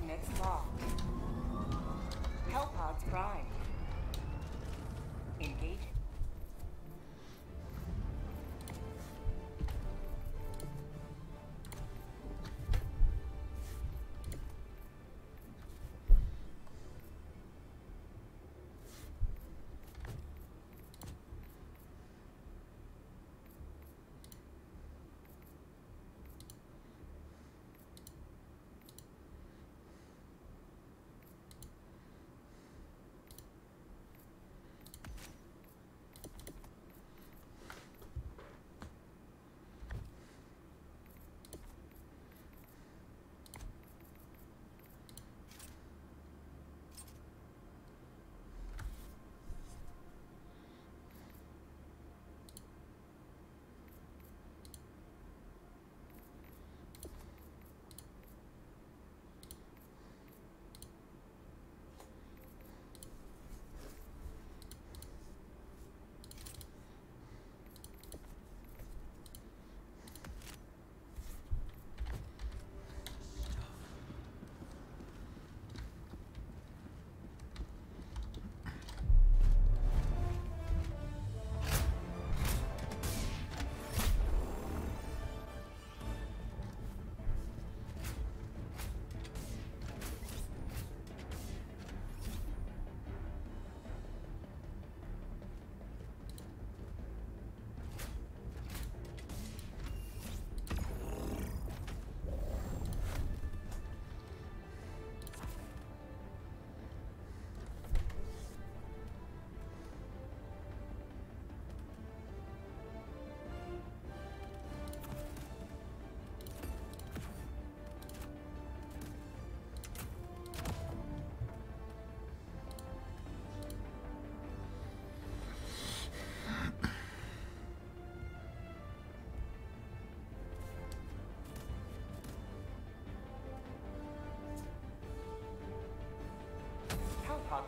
Codex locked. Hellpods prime.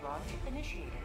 Launch initiated.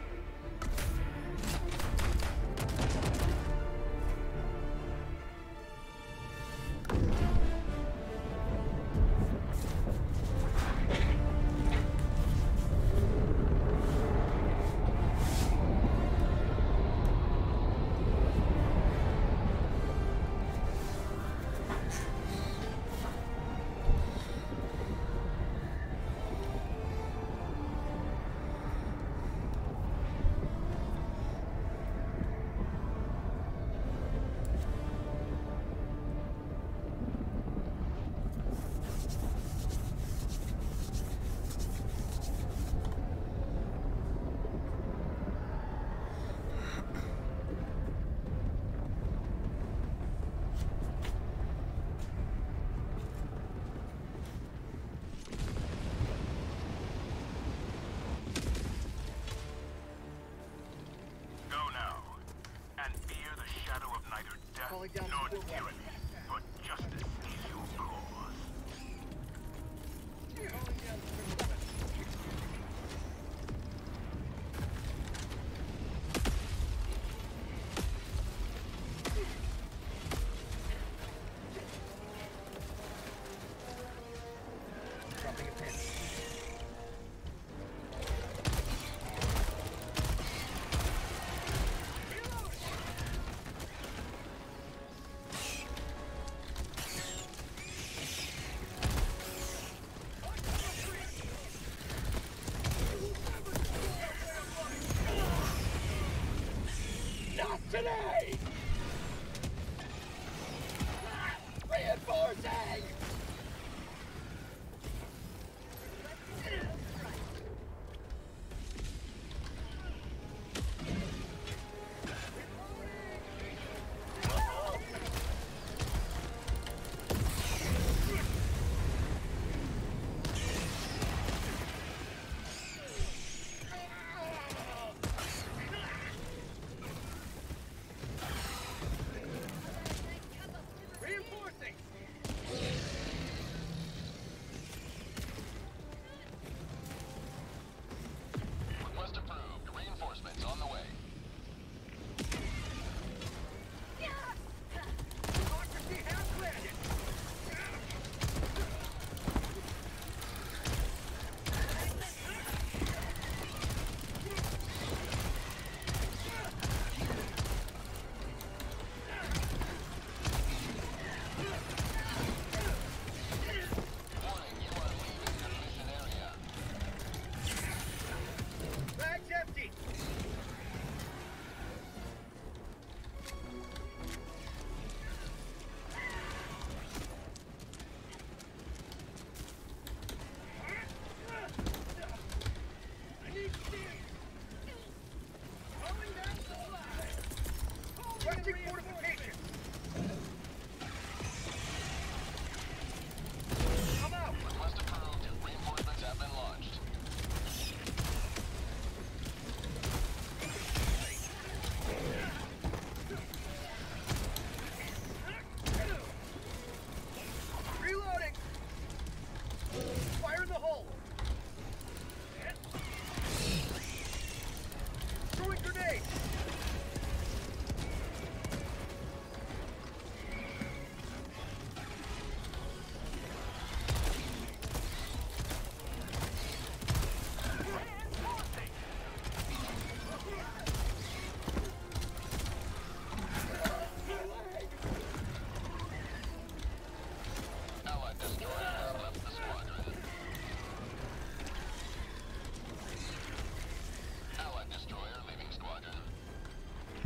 Anthony!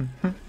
Mm-hmm.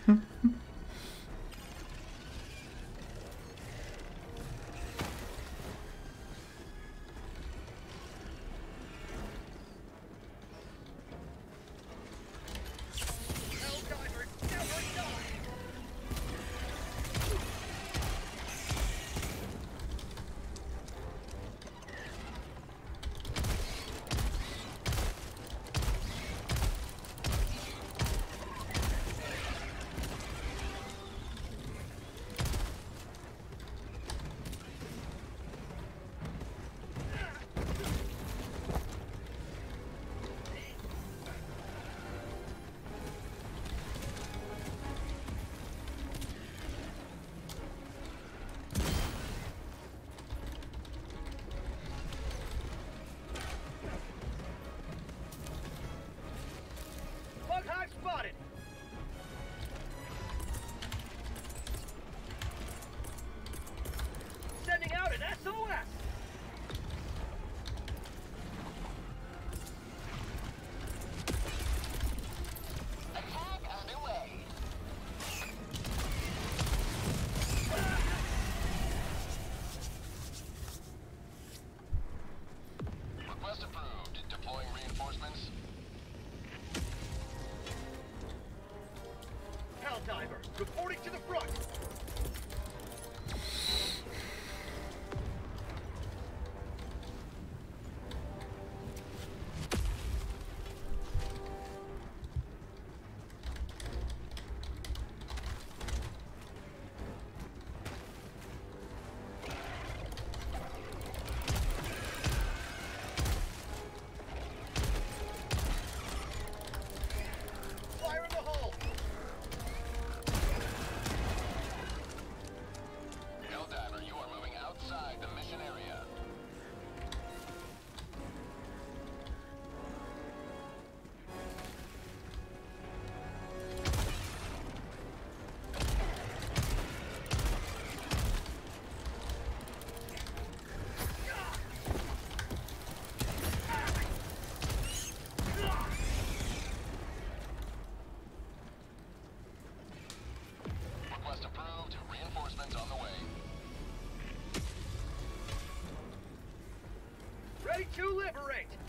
Request approved. Deploying reinforcements. Hell diver, reporting to the front. Ready to liberate!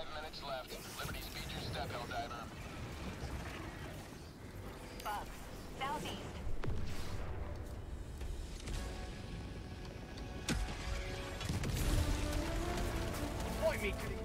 Five minutes left. Liberty speed your step, Helldiver. Bug. Southeast. Point me to the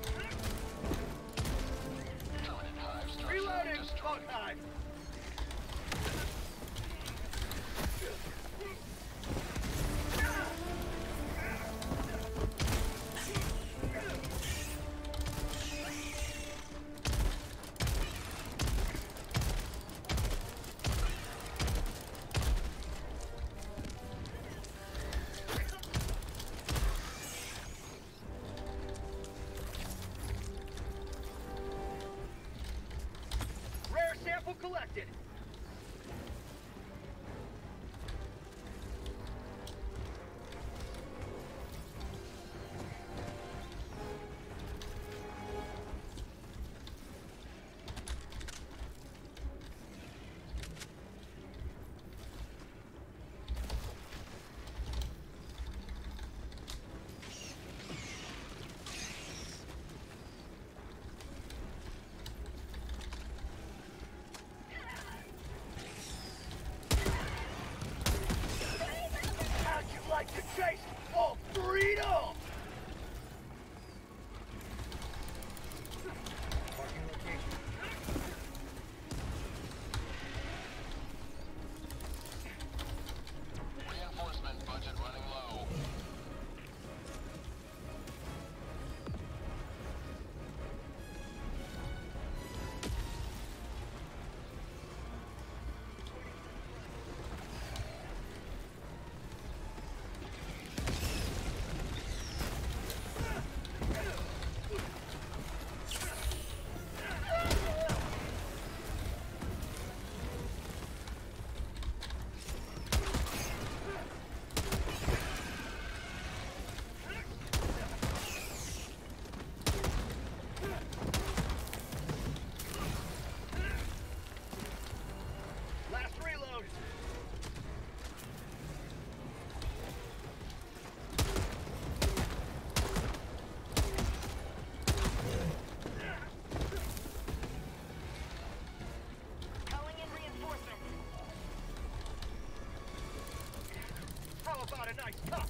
got a nice cup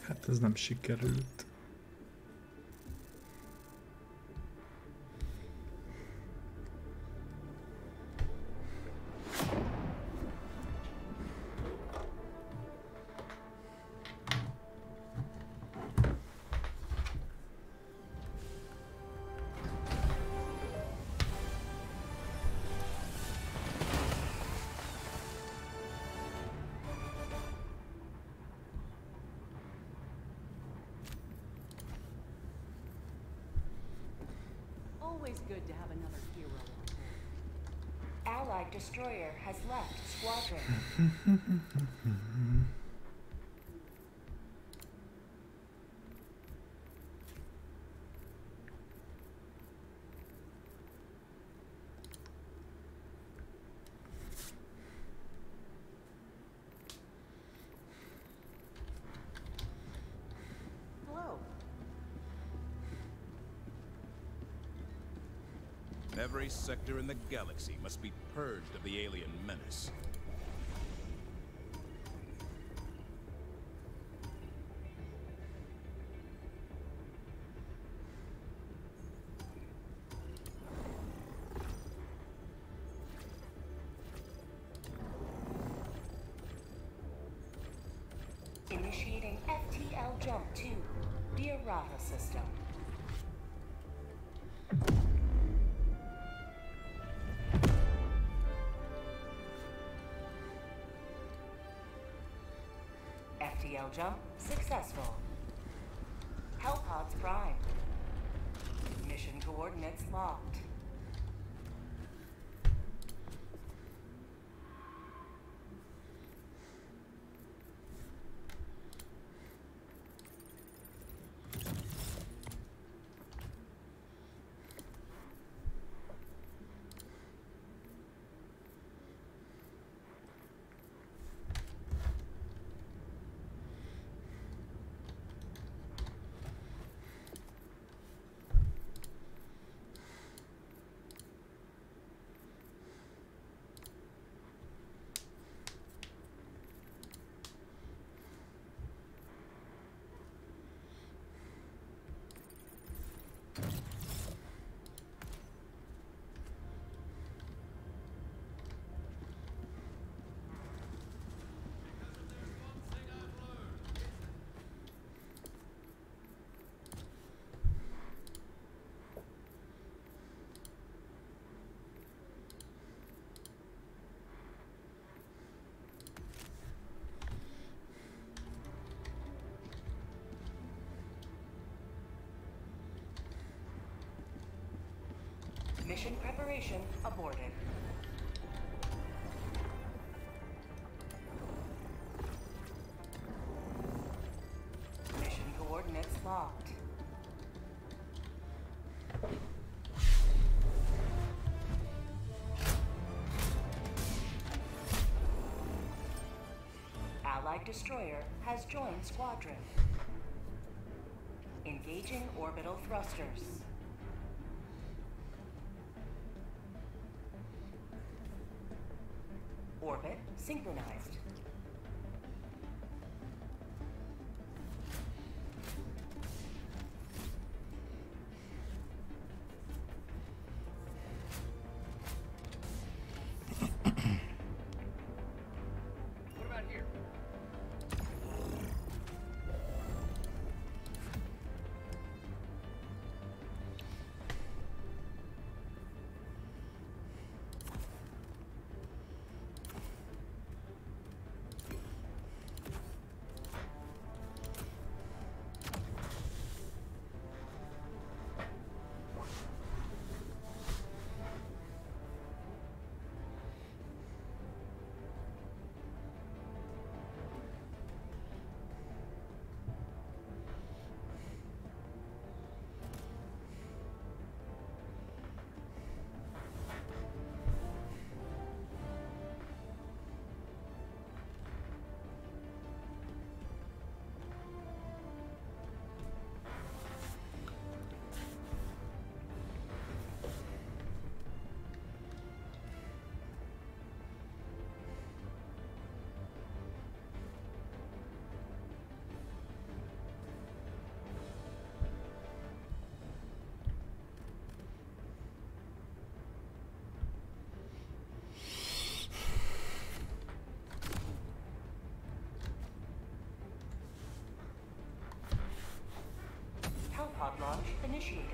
Hát ez nem sikerült. Every sector in the galaxy must be purged of the alien menace. FTL jump successful. Hellpods prime. Mission coordinates locked. Mission preparation aborted. Mission coordinates locked. Allied destroyer has joined squadron. Engaging orbital thrusters. Orbit initiated.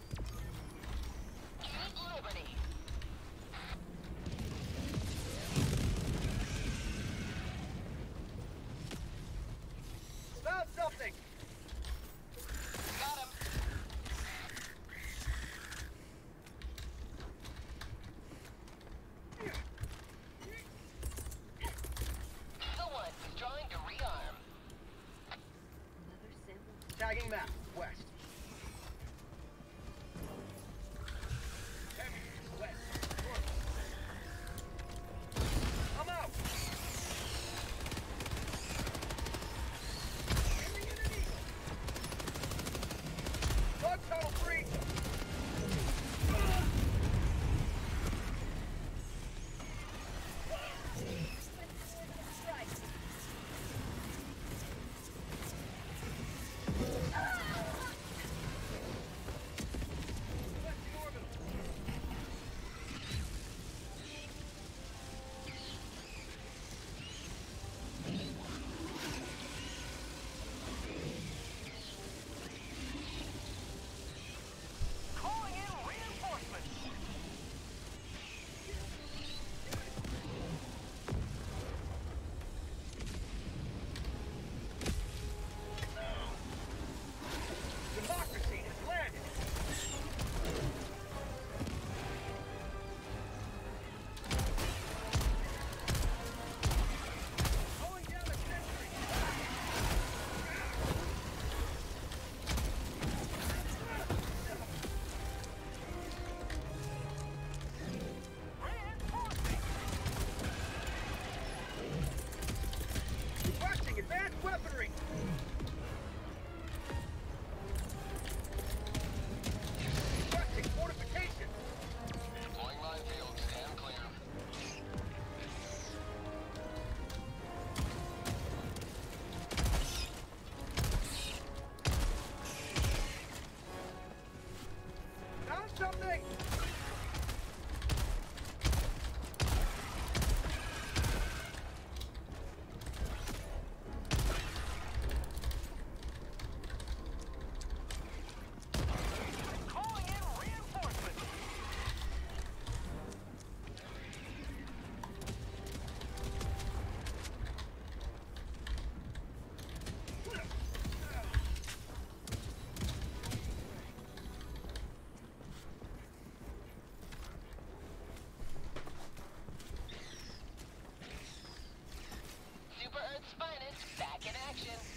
tagging map. something! Super Earth's finest back in action.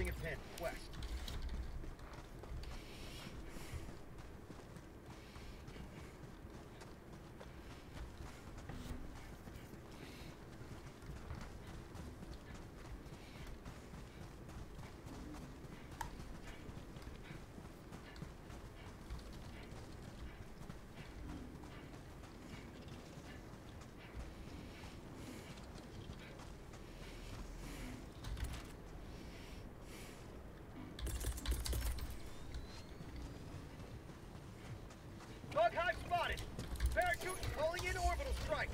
building a pen. Bug hive spotted. Parachute calling in orbital strike.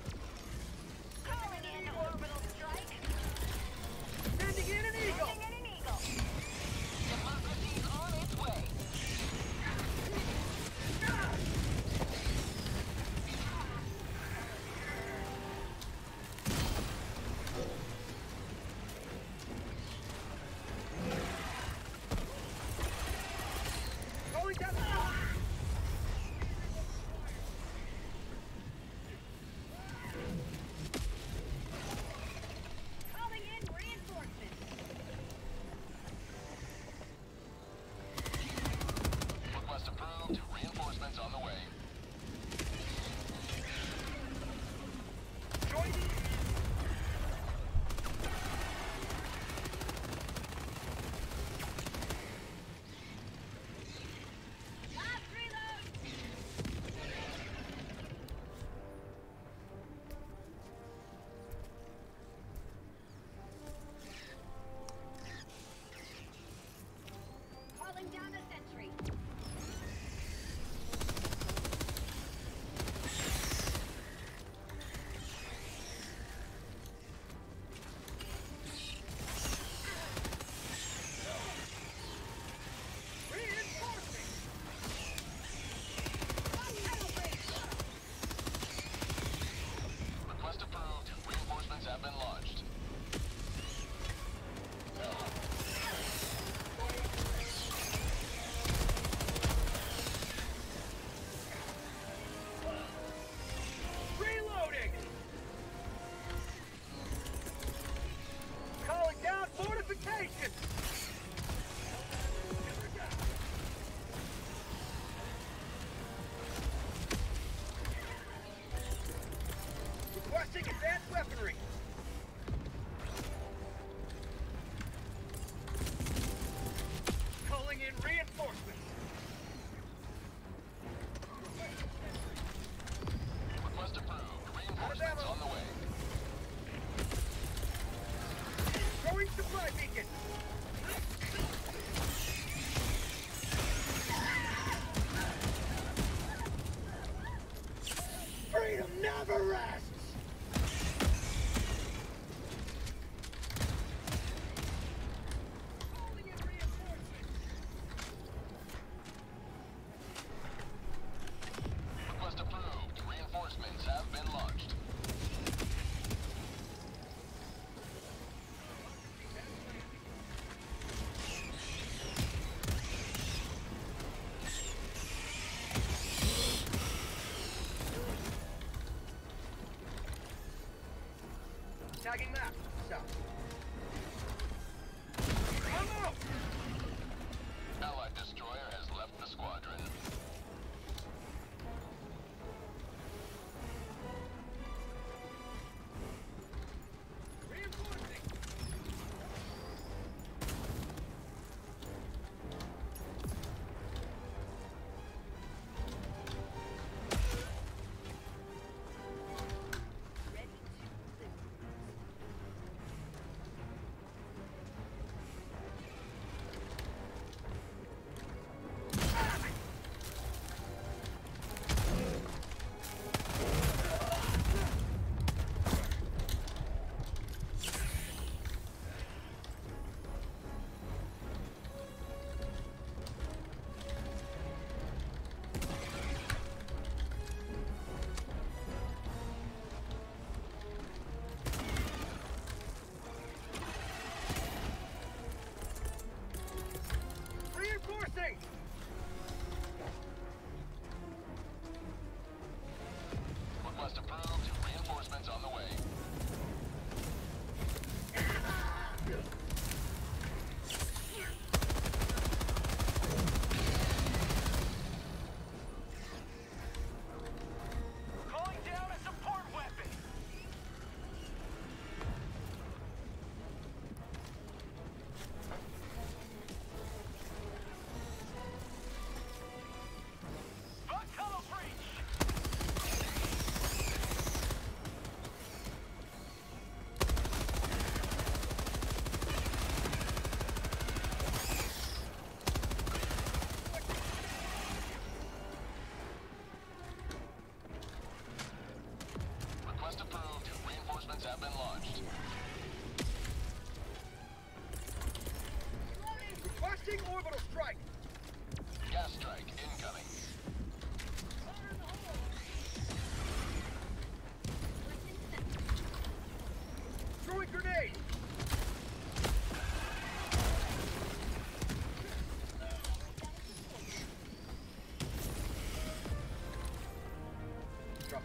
Tagging map.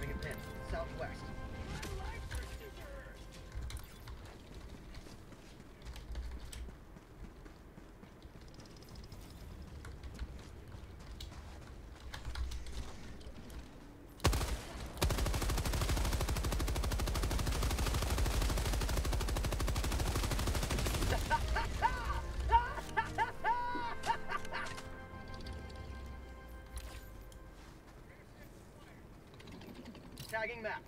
Dropping a pin. Southwest. Tagging map.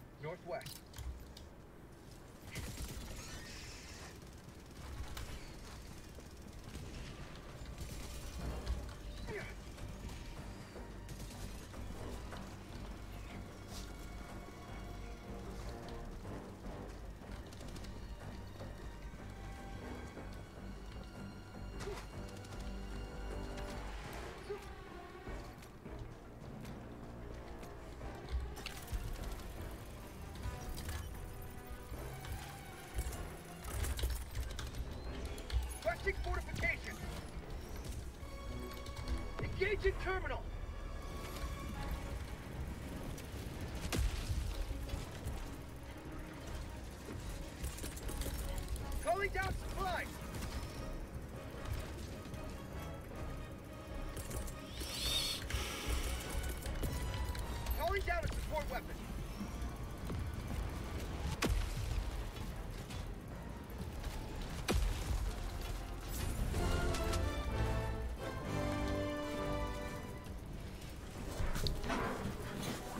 Engaging terminal!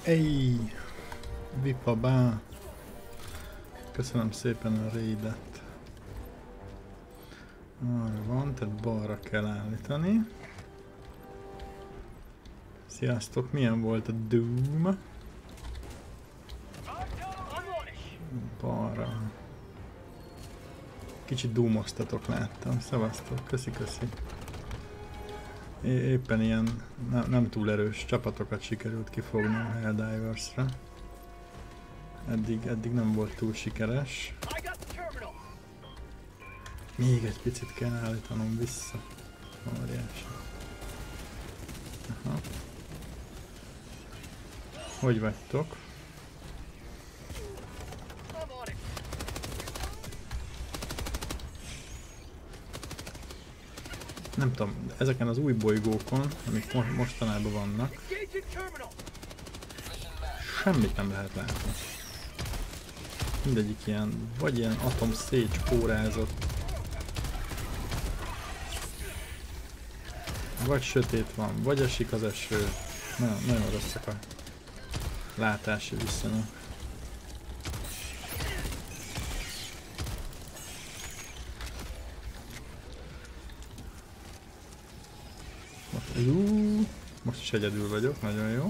Ej! Vipa bá! Köszönöm szépen a raidet. Arra van, tehát balra kell állítani. Sziasztok, milyen volt a Doom? Balra. Kicsit doomoztatok, láttam. Szevasztok, köszi, köszi. Éppen ilyen nem, nem túl erős csapatokat sikerült kifogni a Helldivers-re. Eddig, eddig nem volt túl sikeres. Még egy picit kell állítanom vissza. Óriási. Aha. Hogy vagytok? I'm on it. Nem tudom, ezeken az új bolygókon, amik mo- mostanában vannak, semmit nem lehet látni. Mindegyik ilyen, vagy ilyen atom szétspórázott, vagy sötét van, vagy esik az eső. Na, nagyon rosszak a látási viszonyok. Most, jú, most egyedül vagyok, nagyon jó.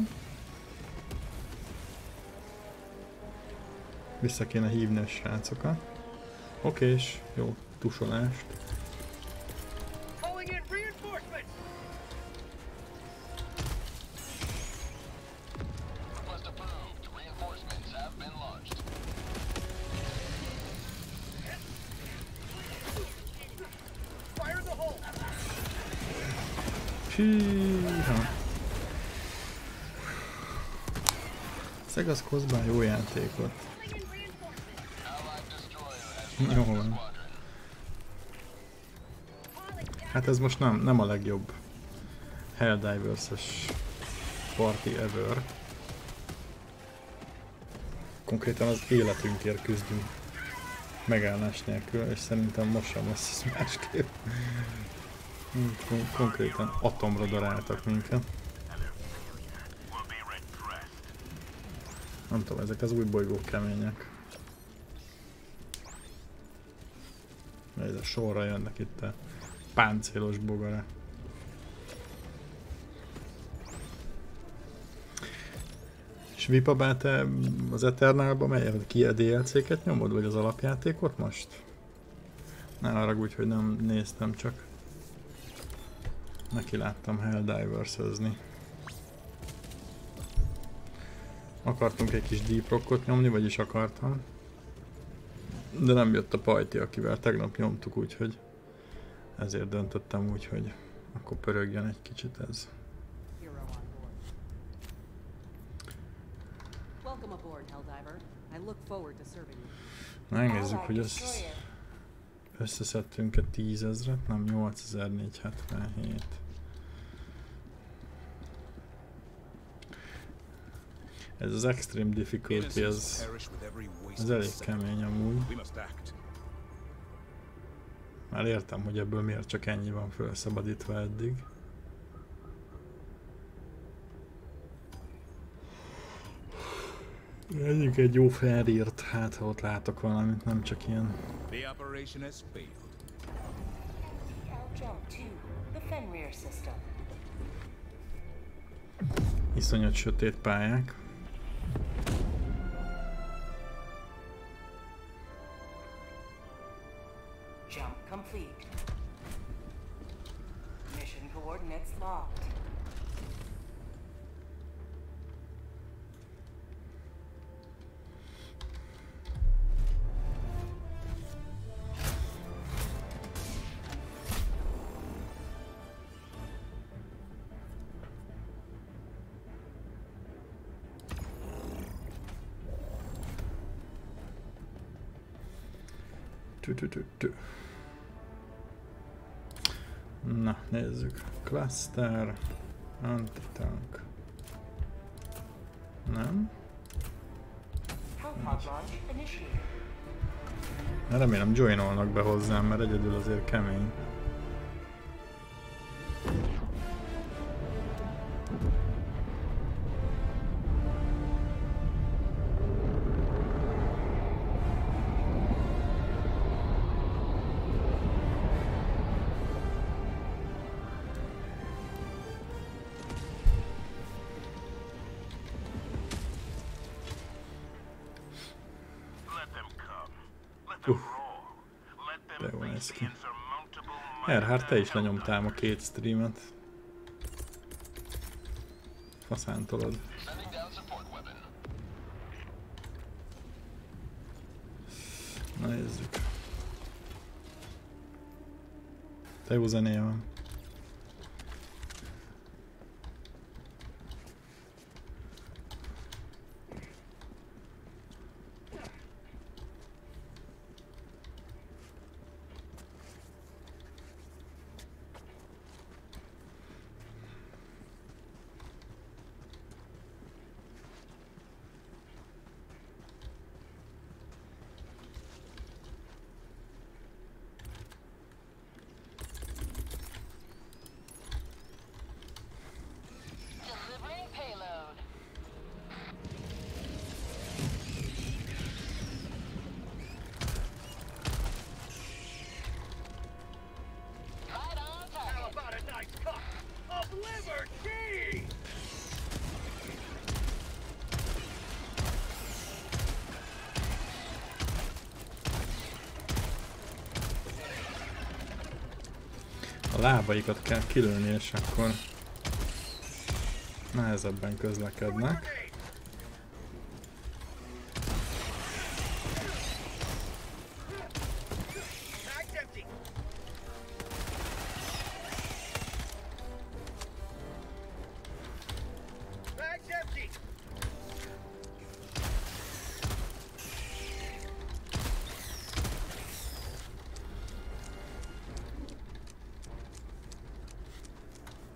Vissza kéne hívni a srácokat. Oké, és jó tusolást. Szegasz Kozbán jó játékot. Jó van. Hát ez most nem, nem a legjobb Helldivers-es party ever. Konkrétan az életünkért küzdünk megállás nélkül, és szerintem most sem lesz ez másképp. Kon- Konkrétan atomra daráltak minket. Nem tudom, ezek az új bolygók kemények. Ez a sorra jönnek itt a páncélos bogara. És Vipabá, te az Eternálba melyet ki a DLC-ket nyomod, vagy az alapjátékot most? Ne haragudj, hogy nem néztem, csak neki láttam Helldivers-özni. Akartunk egy kis deep rockot nyomni, vagyis akartam. De nem jött a pajti, akivel tegnap nyomtuk, úgyhogy ezért döntöttem úgy, hogy akkor pörögjön egy kicsit ez. Na engedjük, hogy össz, összeszedtünk egy tízezret, nem 8477. Ez az extreme difficulty, ez, ez elég kemény amúgy. Már értem, hogy ebből miért csak ennyi van felszabadítva eddig. Egyik egy jó felírt, hát ha ott látok valamit, nem csak ilyen The operation has failed. Iszonyat sötét pályák. Cluster, antitank. Nem? Initiated. Remélem joinolnak be hozzám, mert egyedül azért kemény. Might Erhard, te is lenyomtál a két streamet. Faszántolod. Nézzük. Te jó zenéje van. Lábaikat kell kilőni, és akkor nehezebben közlekednek.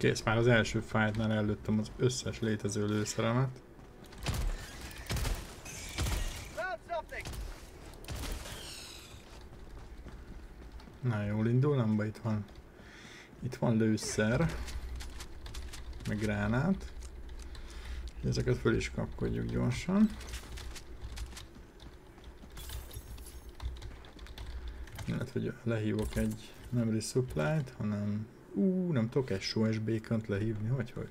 Kész, már az első fightnál előttem az összes létező lőszeremet. Na jól indul, nem baj, itt van. Itt van lőszer. Meg gránát. Ezeket föl is kapkodjuk gyorsan. Illetve hogy lehívok egy memory supply-t, hanem... Ú, nem tudok SOS bacon lehívni, hogy hogy?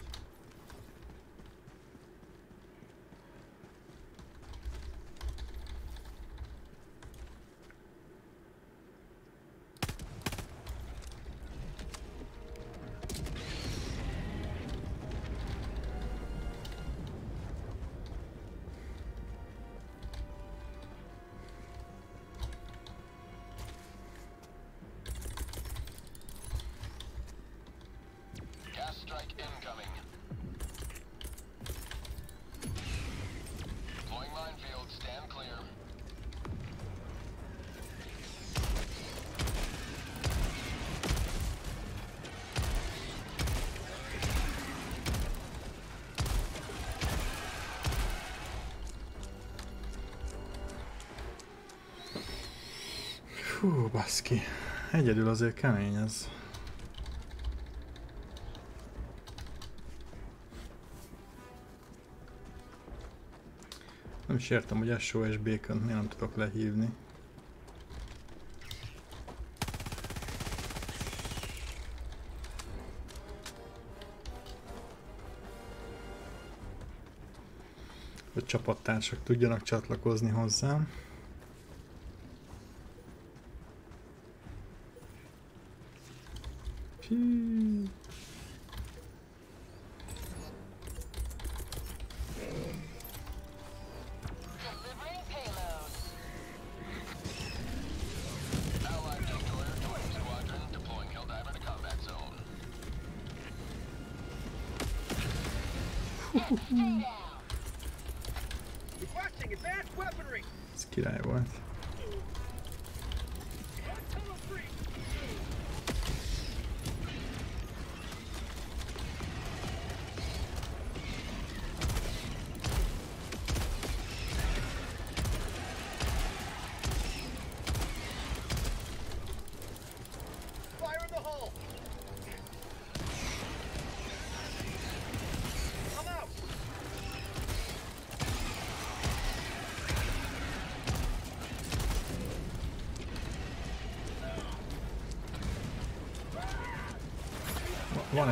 Fú, baszki. Egyedül azért kemény ez. Nem is értem, hogy SOS bacon miért nem tudok lehívni. Hogy csapattársak tudjanak csatlakozni hozzám.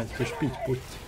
Van egy kis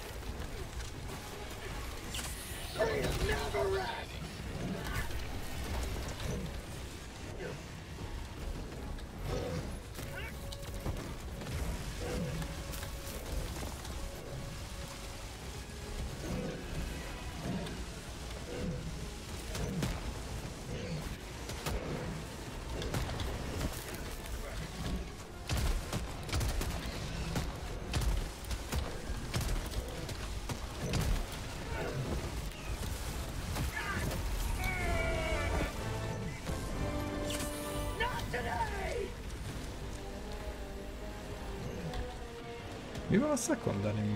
a secondarimmal?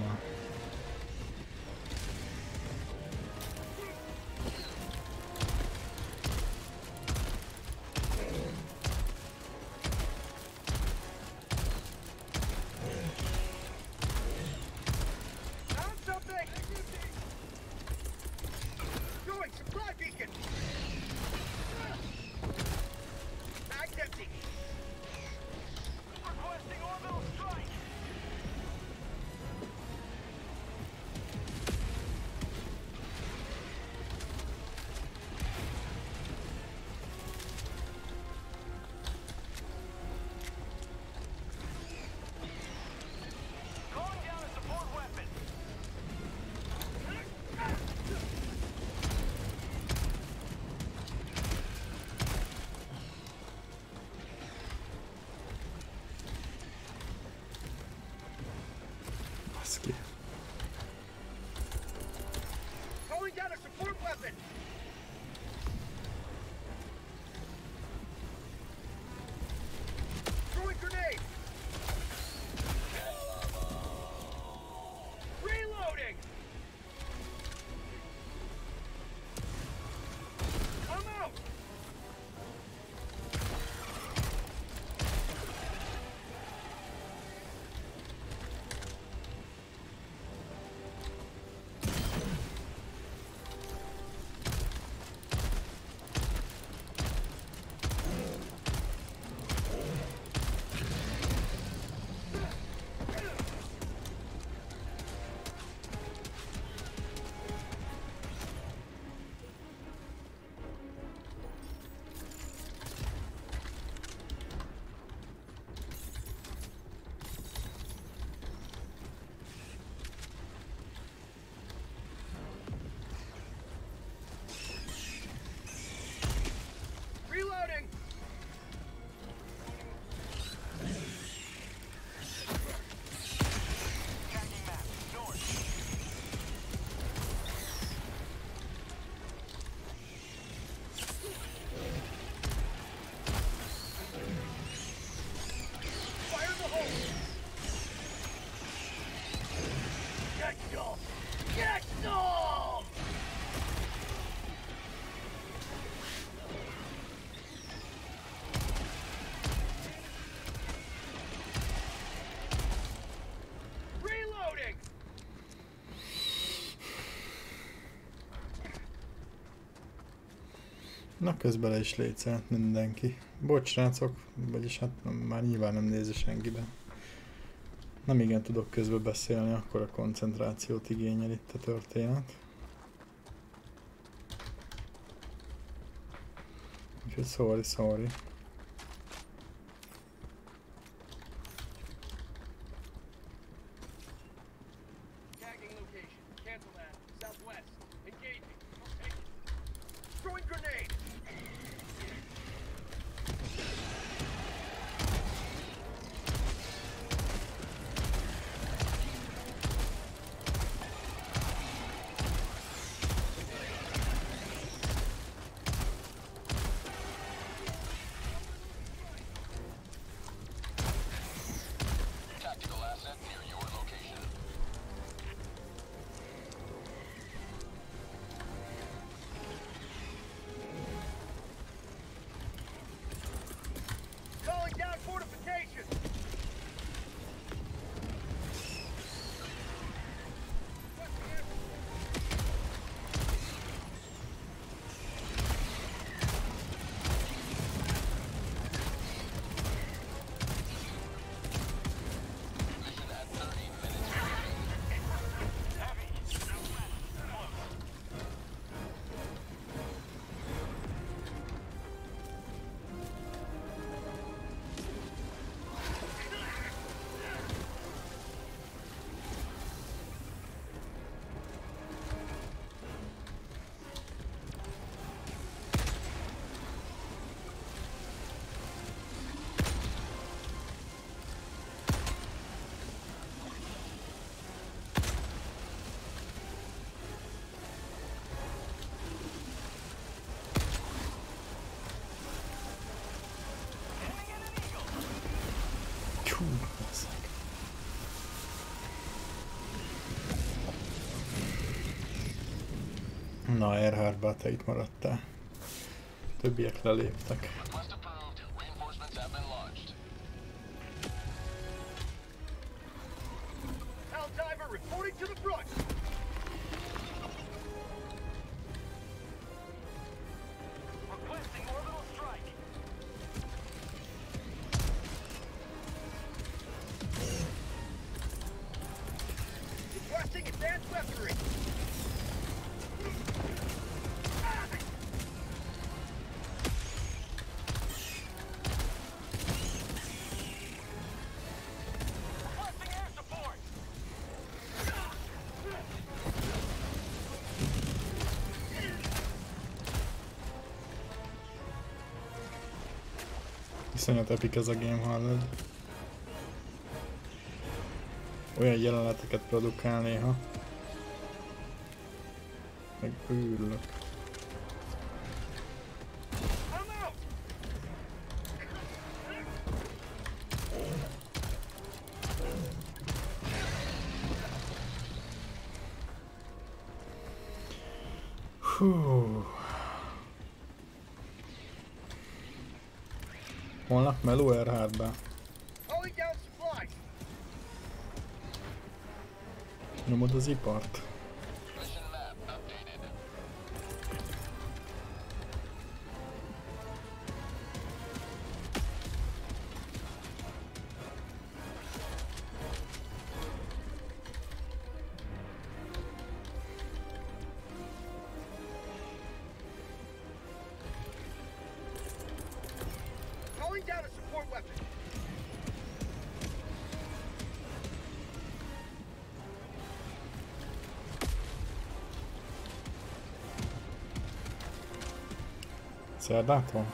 Na közben le is létszelt mindenki. Bocs srácok, vagyis hát már nyilván nem nézi senkiben. Nem igen tudok közben beszélni, akkor a koncentrációt igényel itt a történet. Úgyhogy sorry, sorry. Na, Erhardba te itt maradtál. Többiek leléptek. Iszonyat epik ez a game, hallod? Olyan jeleneteket produkál néha. Meg őrülök. Nyomod Szerdától?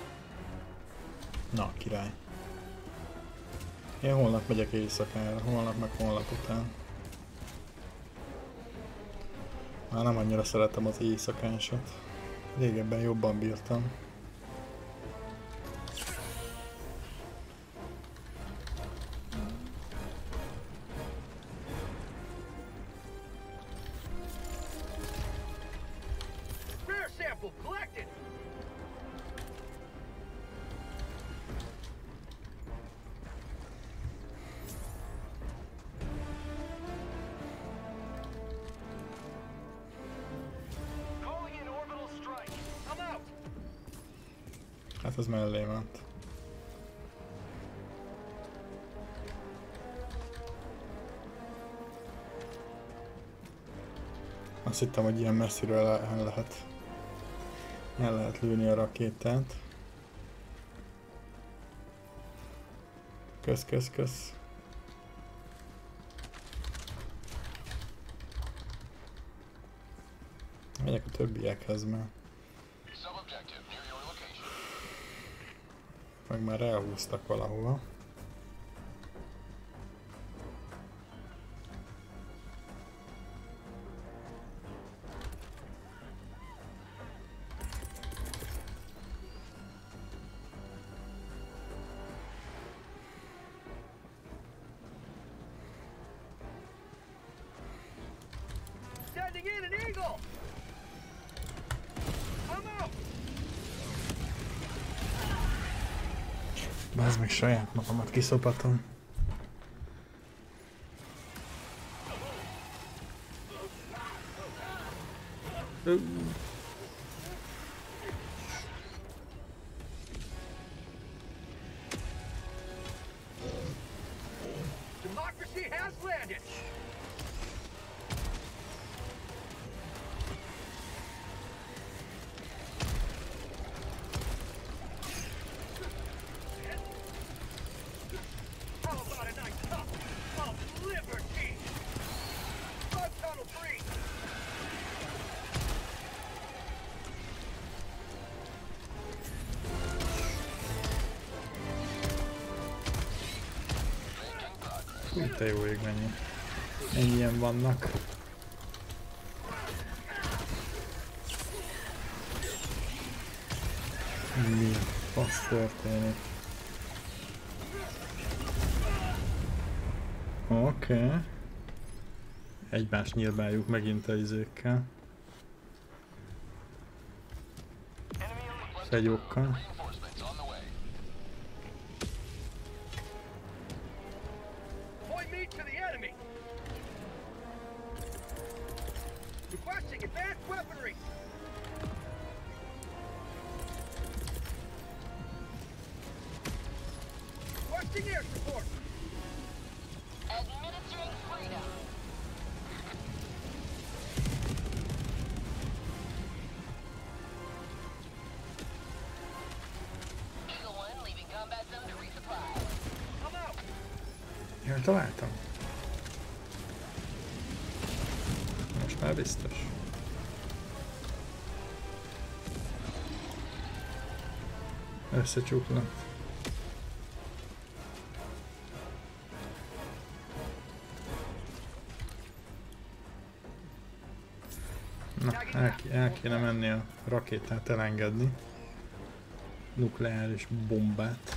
Na, király. Én holnap megyek éjszakára, holnap meg holnap után. Már nem annyira szeretem az éjszakásat. Régebben jobban bírtam. Azt hittem, hogy ilyen messziről el lehet el lehet lőni a rakétát. Kösz, kösz, kösz. Megyek a többiekhez, mert meg már elhúztak valahova. Saját magamat kiszopatom. Te jó ég mennyi. Ennyien vannak. Mi fasz történik? Oké. Okay. Egymást nyírbáljuk megint a izékkel. Fegyókkal. Összecsuklat. Na, el, el kéne menni a rakétát elengedni. Nukleáris bombát.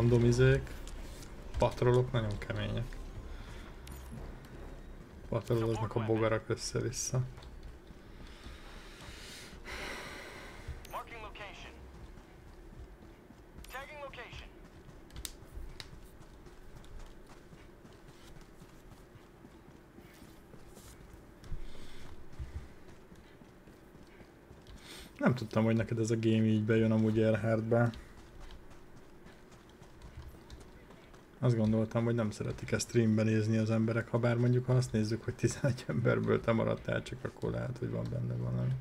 Random izék, patrolok nagyon kemények. Patroloznak a bogarak össze-vissza. Nem tudtam, hogy neked ez a game így bejön amúgy Erhardbe. Azt gondoltam, hogy nem szeretik ezt streamben nézni az emberek, ha bár mondjuk ha azt nézzük, hogy 11 emberből te maradtál, csak akkor lehet, hogy van benne valami.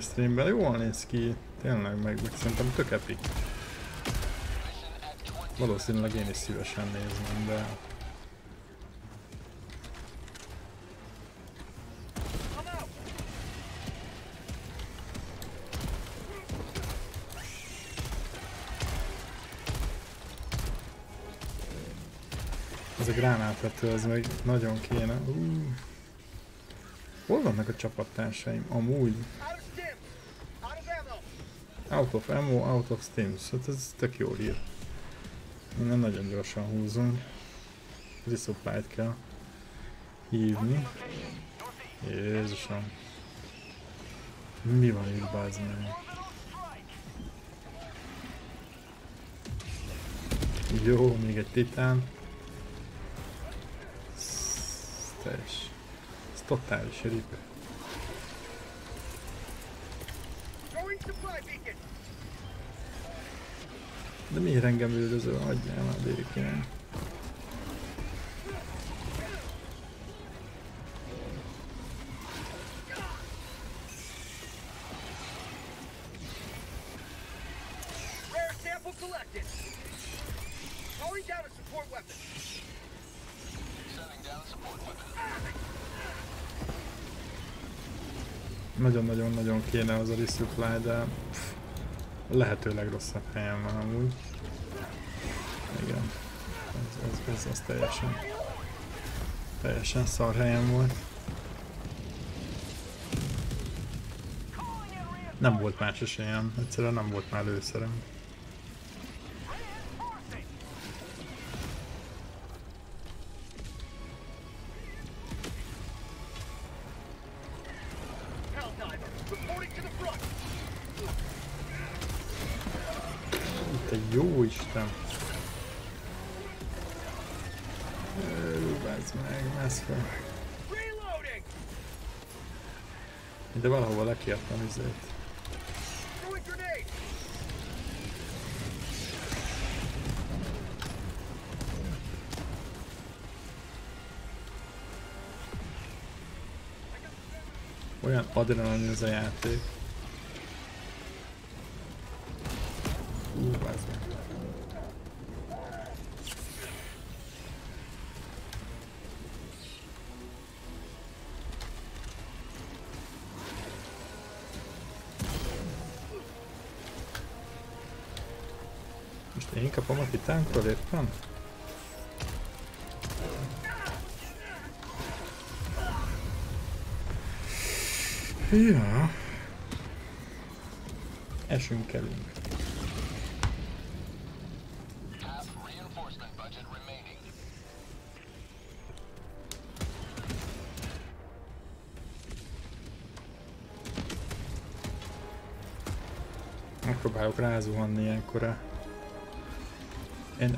Streamben jól néz ki, tényleg meg, meg szerintem tök epic. Mission at 20. Valószínűleg én is szívesen nézném, de ez a gránátvető, ez meg nagyon kéne. Uh. Hol vannak a csapattársaim? Amúgy. Out of ammo, out of steams. Hát ez tök jó hír. Innen nagyon gyorsan húzunk. Resupply-t kell hívni. Jézusom. Mi van itt, meg? Jó, még egy titán. Ez teljes. Ez totális rip. De miért engem üldözöl? Hagyjál már békén. Rare kéne az a resupply, de pff, lehető legrosszabb helyen van amúgy. Igen. Ez, ez, ez, ez teljesen teljesen szar helyen volt. Nem volt más esélyem, egyszerűen nem volt már lőszerem. De valahova lekértem izét. Olyan adrenalin ez a játék. Titánkról éppen? Ja. Esünk elünk. Megpróbálok rázuhanni ilyenkor Én...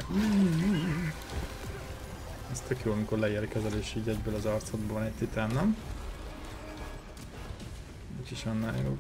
Ez tök jó, amikor leérkezel és így egyből az arcodban van egy titán, nem? Úgyis annál jobb.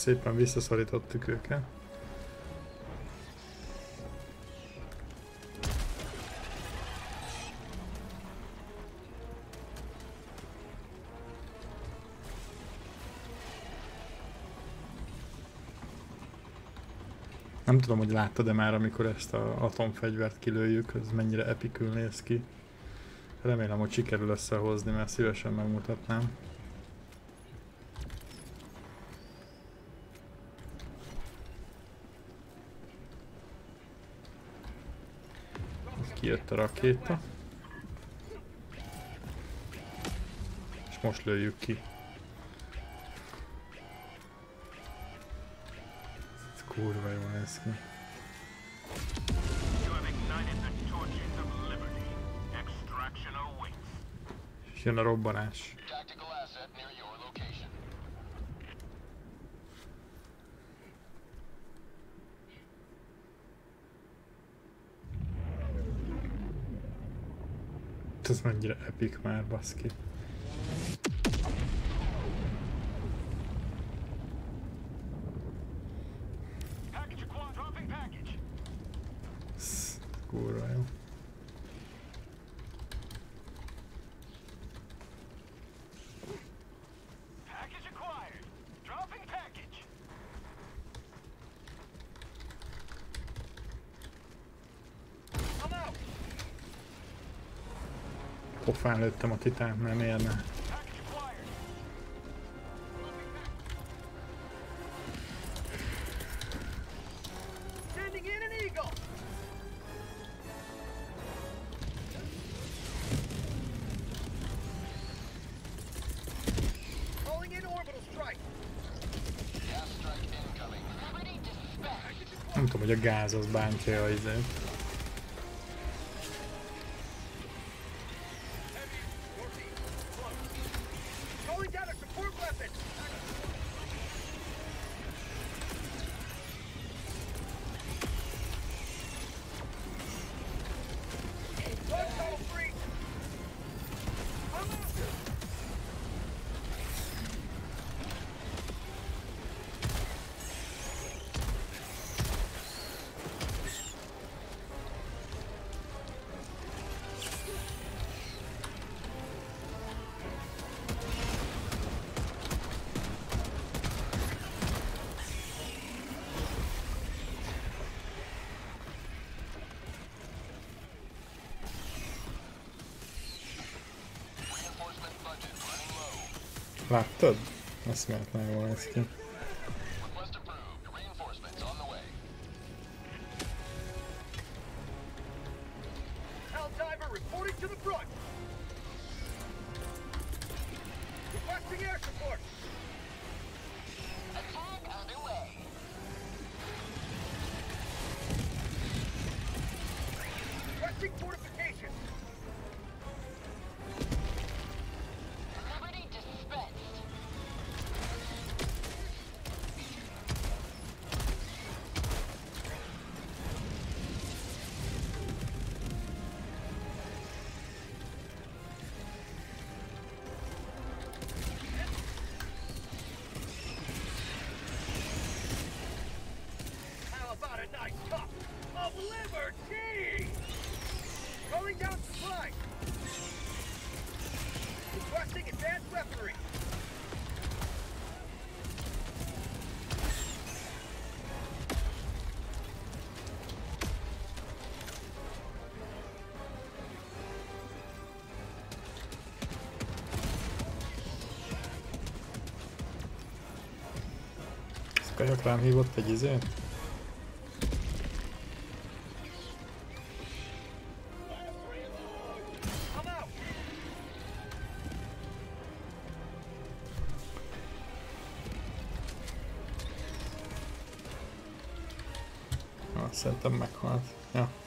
Szépen visszaszorítottuk őket. Nem tudom, hogy láttad-e már, amikor ezt a atomfegyvert kilőjük, ez mennyire epikül néz ki. Remélem, hogy sikerül összehozni, mert szívesen megmutatnám. Kijött a rakéta. És most lőjük ki. Ez kurva jól néz ki. És jön a robbanás. Ez mennyire epik már, baszki. Simán lőttem a titánt, nem érne. Nem tudom, hogy a gáz az bántja a izét. Láttad? Azt mehetne jól néz ki. csak rám hívott egy izét? Ah, szerintem meghalt. Ja.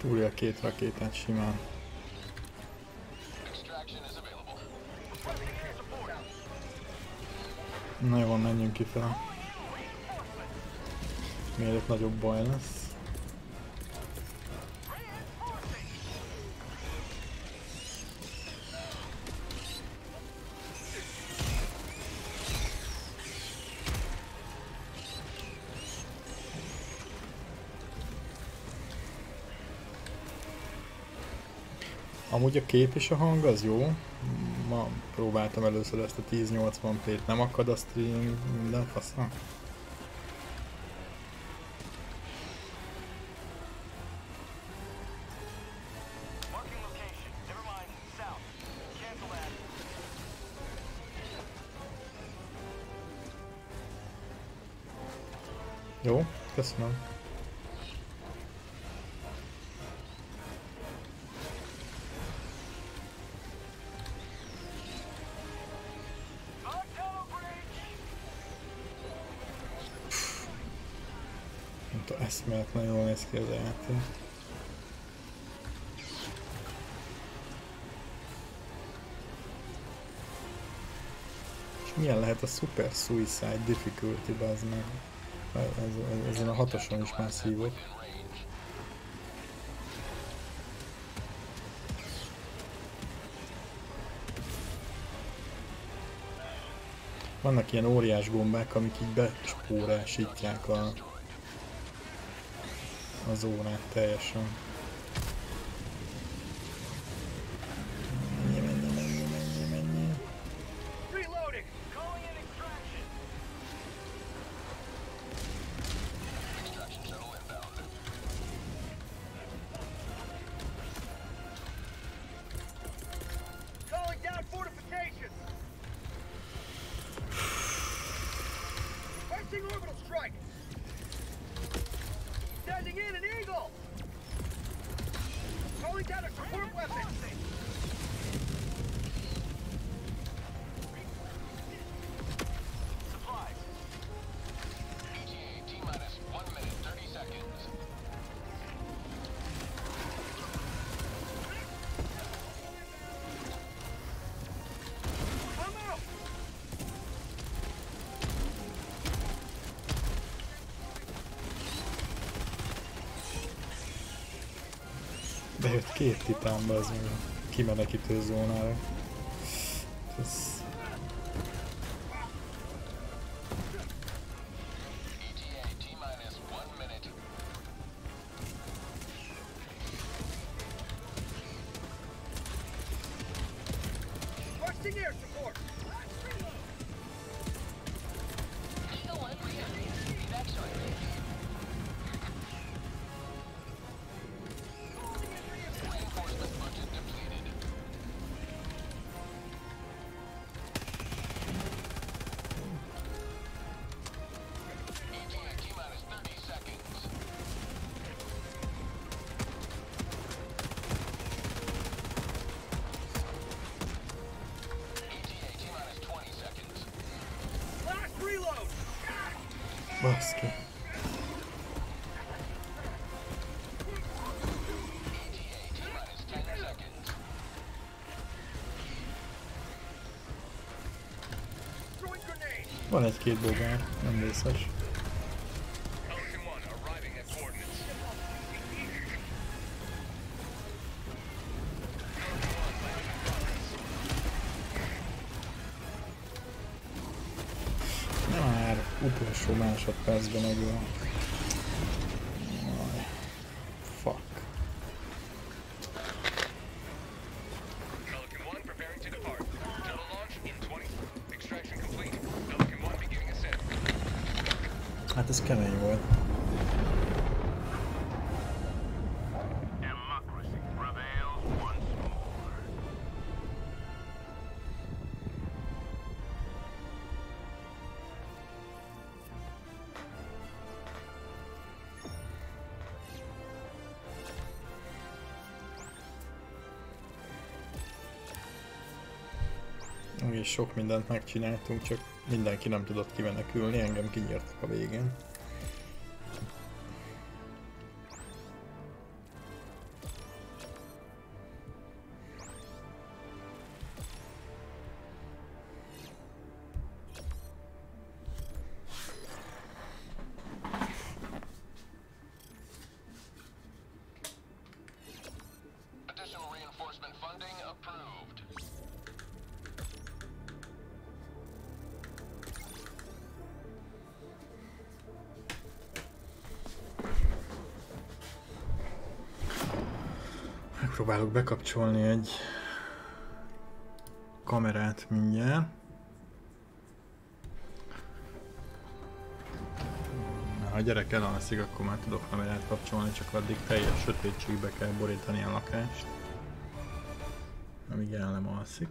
Túlja a két rakétát simán. Na jó, menjünk kifele. Mielőtt nagyobb baj lesz. Amúgy a kép és a hang az jó. Ma próbáltam először ezt a 1080p-t, nem akad a stream, minden that. Jó, köszönöm. Eszméletlen jól néz ki az játék. És milyen lehet a Super Suicide Difficulty, bazd meg? Ez, ez, ezen a hatoson is már szívott. Vannak ilyen óriás gombák, amik így bespórásítják a, a zónát teljesen. Bejött két titánba az meg a kimenekítő zónára. Ez Van egy-két bogár, nem vészes. Pelican 1 arriving at coordinates. Nem már utolsó másodpercben megöl. Hát ez kemény volt. Democracy prevails once more. Úgyis sok mindent megcsináltunk, csak mindenki nem tudott kimenekülni, engem kinyírtak a végén. Megpróbálok bekapcsolni egy kamerát mindjárt. Ha a gyerek elalszik, akkor már tudok kamerát kapcsolni, csak addig teljes sötétségbe kell borítani a lakást. Amíg el nem alszik.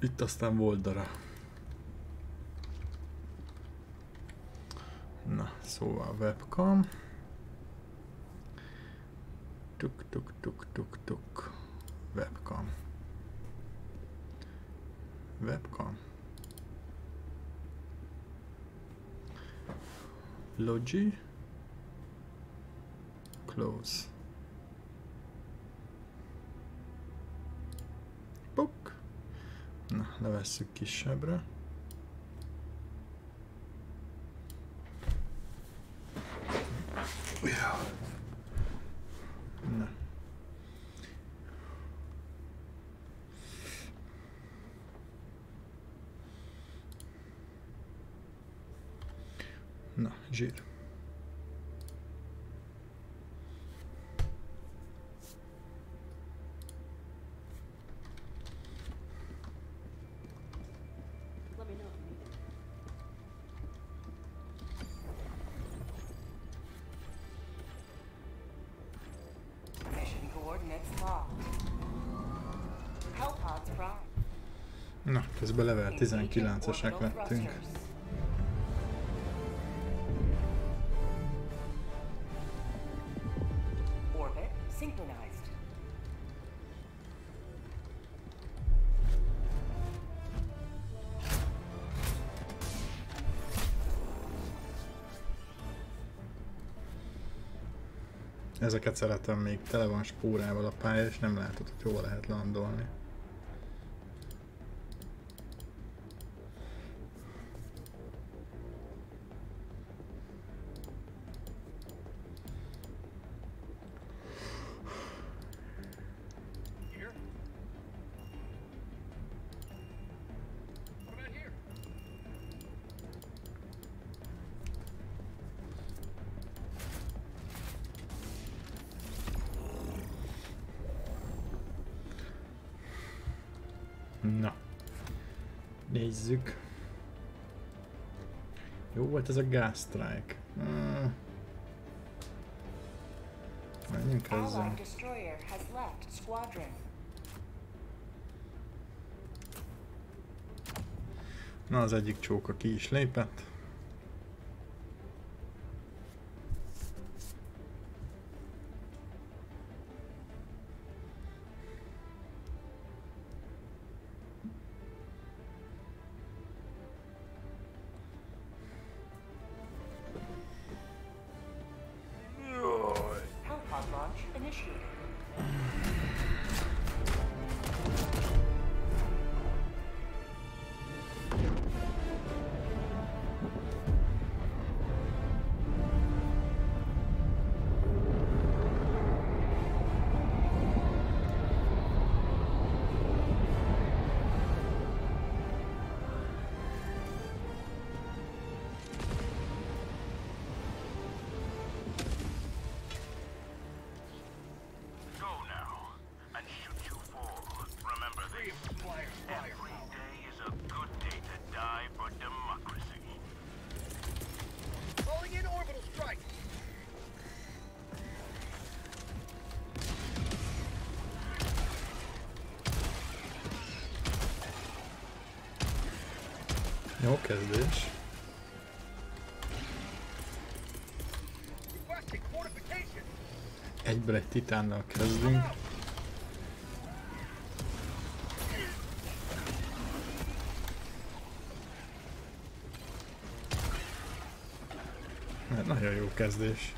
Itt aztán volt dara. Na, szóval webcam. Tuk tuk tuk tuk tuk. Webcam. Webcam. Logi. Close. Puk. Na, levesszük kisebbre. Engaging 19-esek orbital lettünk. Ezeket szeretem még, tele van spórával a pálya, és nem látod, hogy hova lehet landolni. Volt ez a gas strike. Hmm. Menjünk ezzel. Na, az egyik csóka ki is lépett. Kezdés. Egyből egy titánnal kezdünk. Hát Nagyon jó kezdés.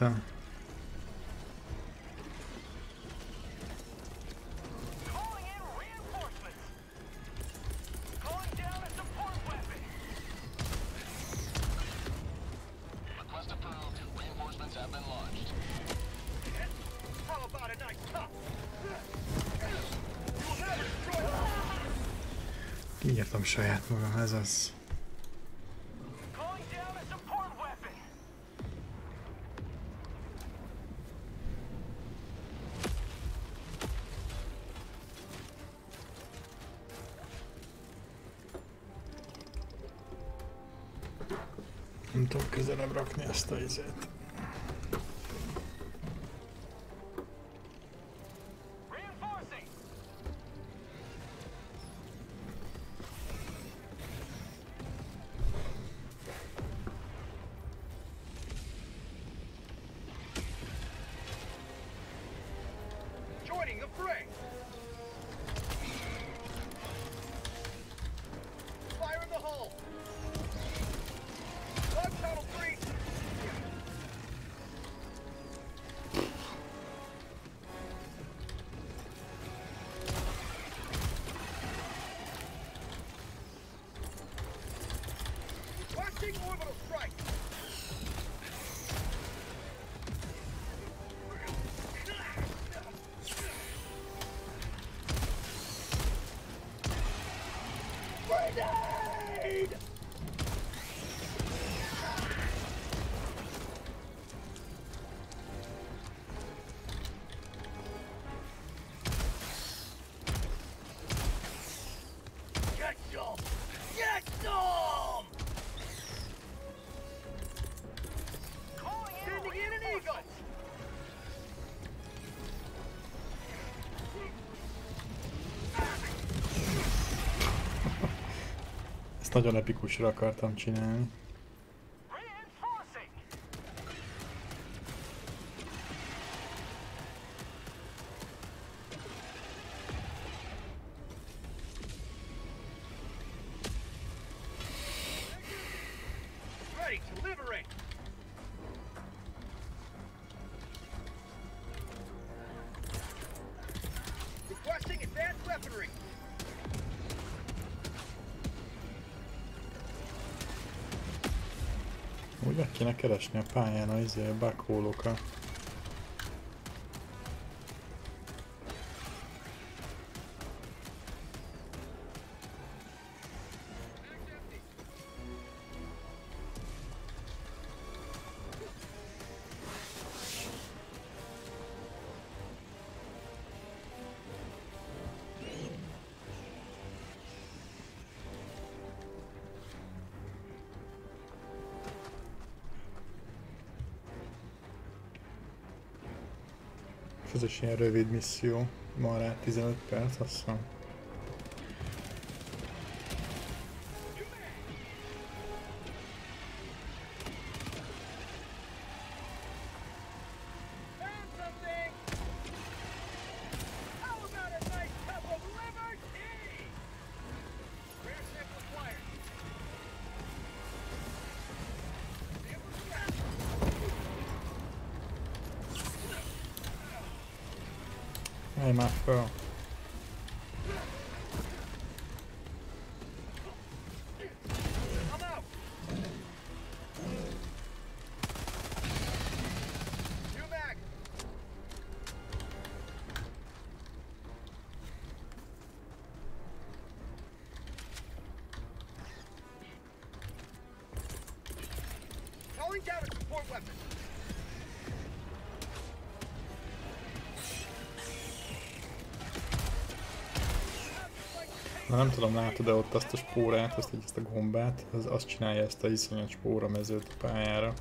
Never destroy Kiírtam saját magam, ez az. Közelebb rakni ezt a Ezt nagyon epikusra akartam csinálni. Keresni a pályán a izé, backhólokat. Ez is ilyen rövid misszió. Van rá 15 perc, azt hiszem. Na nem tudom, látod-e ott azt a spórát, azt, ezt a gombát, az azt csinálja ezt a iszonyat spóra mezőt a pályára.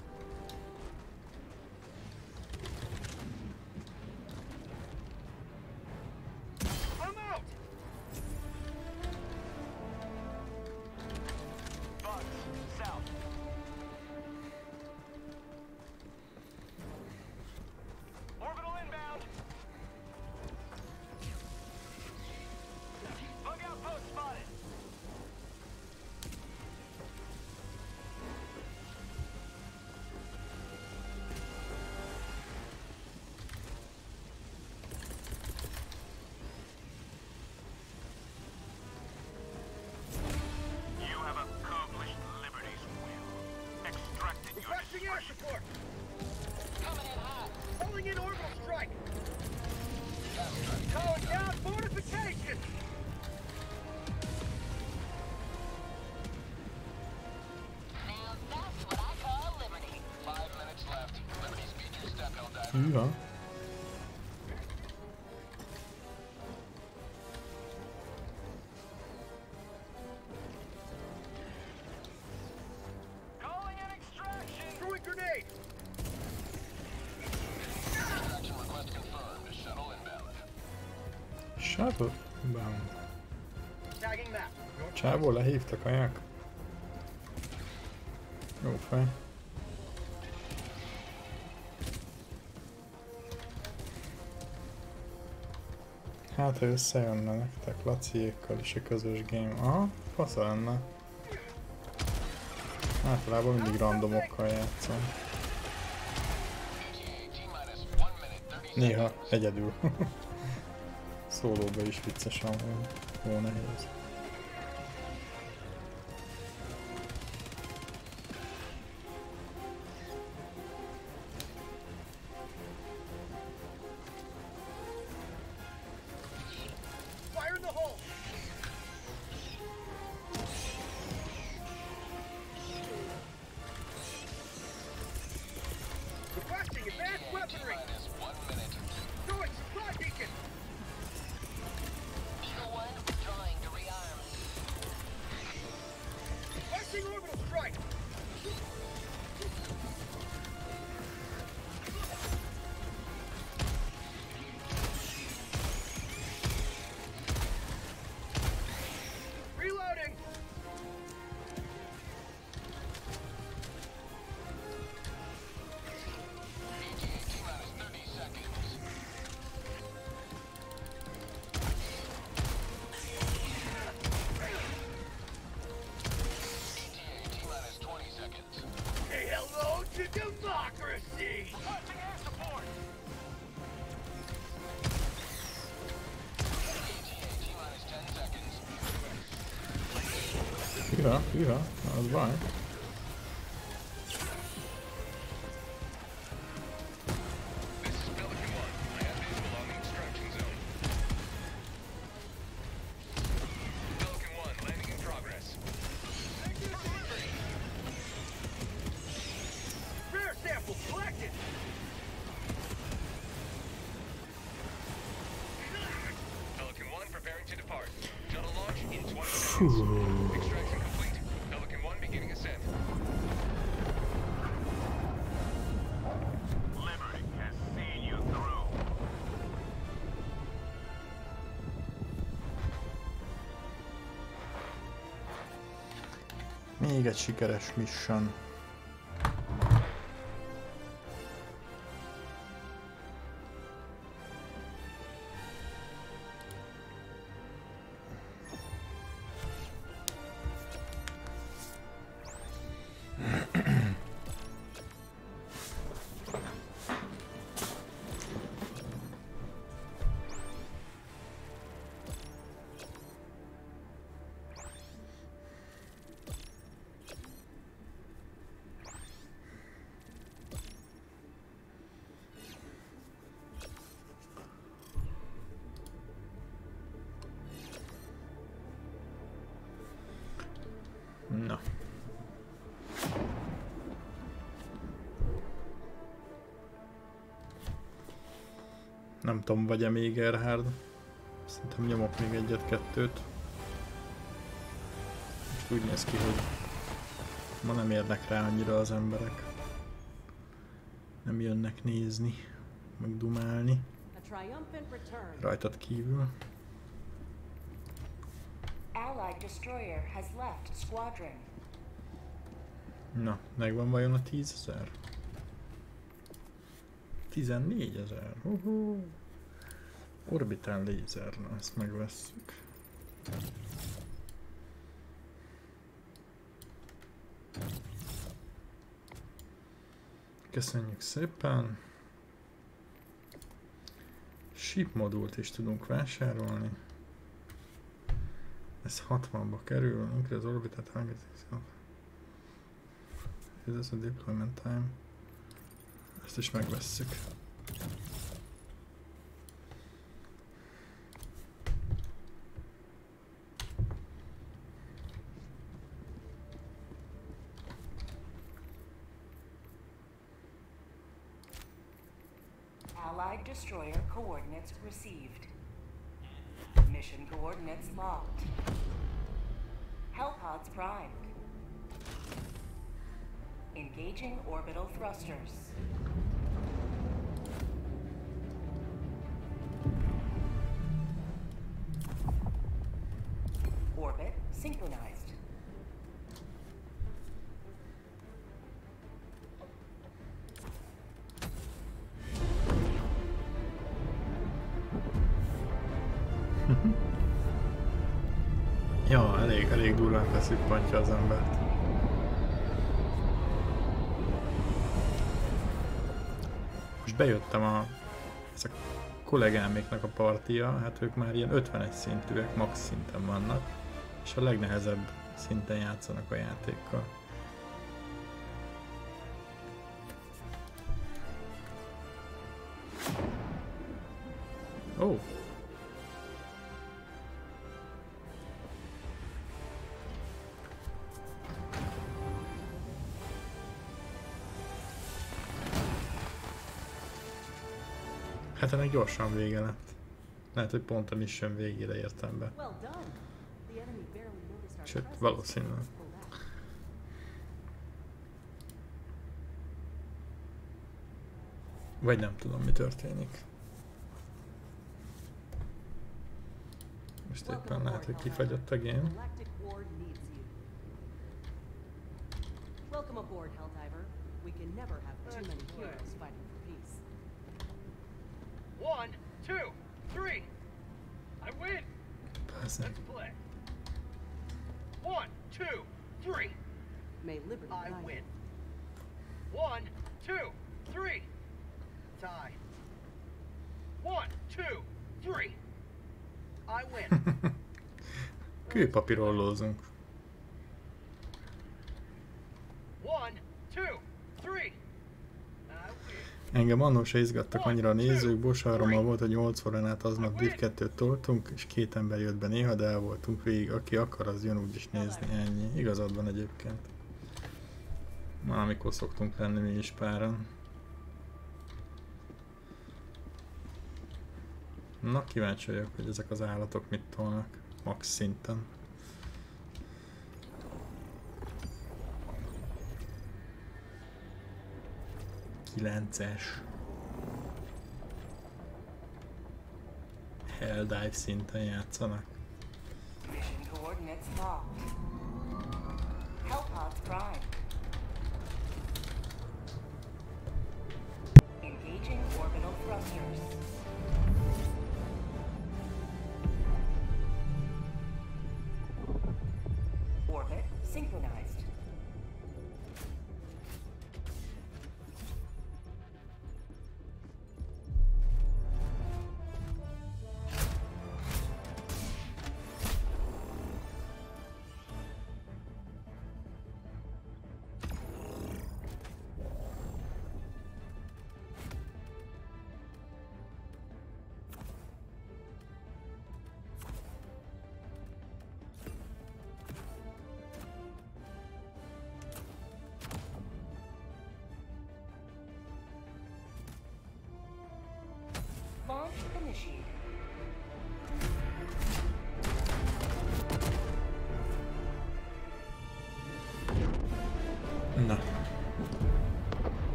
Map. North Csávó lehívta kaják? Jó fej. Hát, ha összejönne nektek Laciékkal is a közös game. Aha, fasz lenne. Általában mindig randomokkal játszom. ETA T-minus one minute, 30 Néha egyedül. Szólóba is viccesen van. Jó nehéz. Egy sikeres mission. Nem tudom, vagy-e még Erhard. Szerintem nyomok még egyet-kettőt. Most úgy néz ki, hogy ma nem érnek rá annyira az emberek. Nem jönnek nézni, meg dumálni. Rajtad kívül. Allied destroyer has left squadron. Na, megvan vajon a 10 ezer? 14 ezer. Uhú. Orbitál lézer, na ezt megvesszük. Köszönjük szépen! Ship modult is tudunk vásárolni. Ez 60-ba kerül, increase orbital target. Is this a deployment time? Ezt is megvesszük. Destroyer coordinates received. Mission coordinates locked. Hellpods primed. Engaging orbital thrusters. Elég, elég durván beszippantja az embert. Most bejöttem a... Ez a kollégáméknak a partia, hát ők már ilyen 51 szintűek, max szinten vannak, és a legnehezebb szinten játszanak a játékkal. Ennek gyorsan vége lett. Lehet, hogy pont a mission végére értem be. Sőt, valószínűleg. Vagy nem tudom, mi történik. Most éppen lehet, hogy kifagyott a game. Welcome aboard, Helldiver. We can never have too many heroes fighting. One, two, three. I win. Bazzeg. Let's play. One, two, three. May liberty I guide win. One, two, three. Tie. One, two, three. I win. Kőpapírollózunk. One, Engem annól se izgattak annyira a nézők, Bosárommal volt, hogy 8 órán át aznap Div 2 toltunk, és két ember jött be néha, de el voltunk végig. Aki akar, az jön úgyis nézni, ennyi. Igazad van egyébként. Valamikor szoktunk lenni mi is páran. Na, kíváncsi vagyok, hogy ezek az állatok mit tolnak. Max szinten. Kilences. Helldive szinten játszanak. Mission coordinates locked. Engaging orbital thrusters. Orbit synchronized.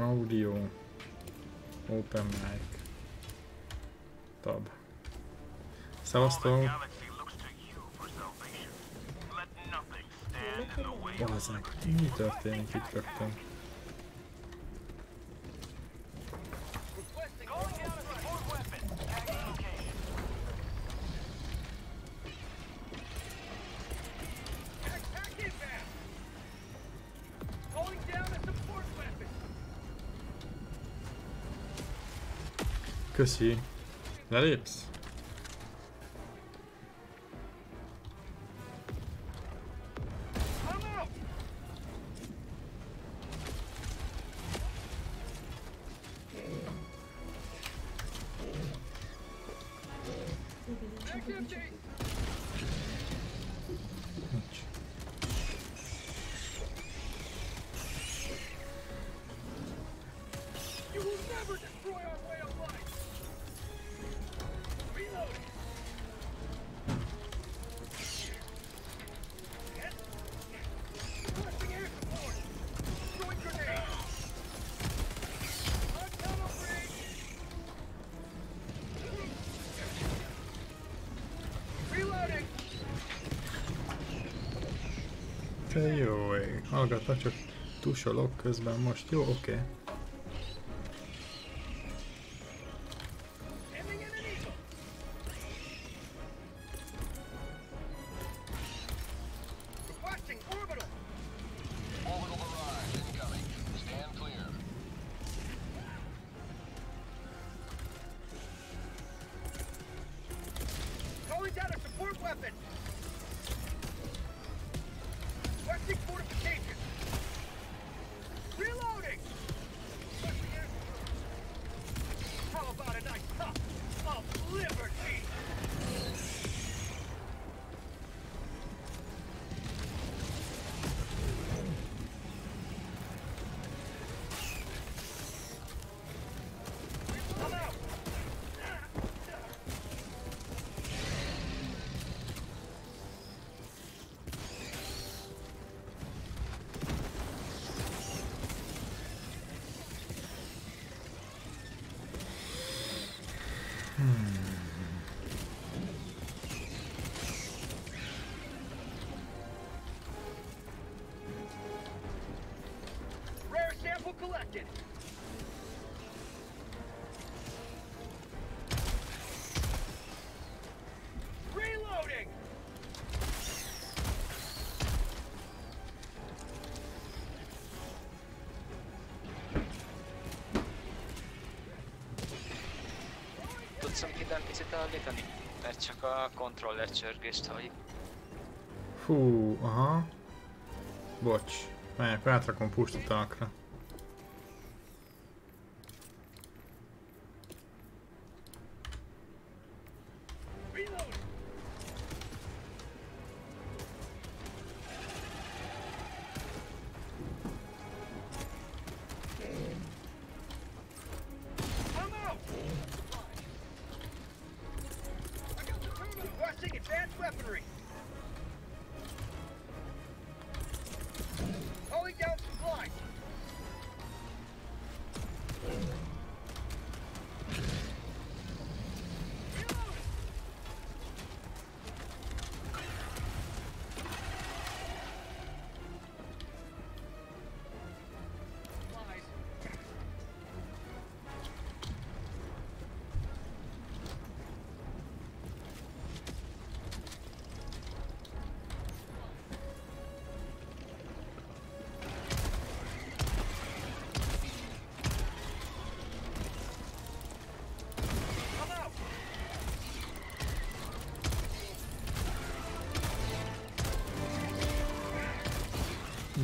Audio. Open mic. Tab. Szevasztok! Bazzeg, mi történik itt rögtön? Que she... That is. hallgatva, csak tusolok közben most. Jó, oké. Okay. collected. Reloading! Tudsz mindenpicit állítani? Mert csak a controller csörgést halljuk. Fú, aha. Bocs. Melyek, átrakom pustatákra.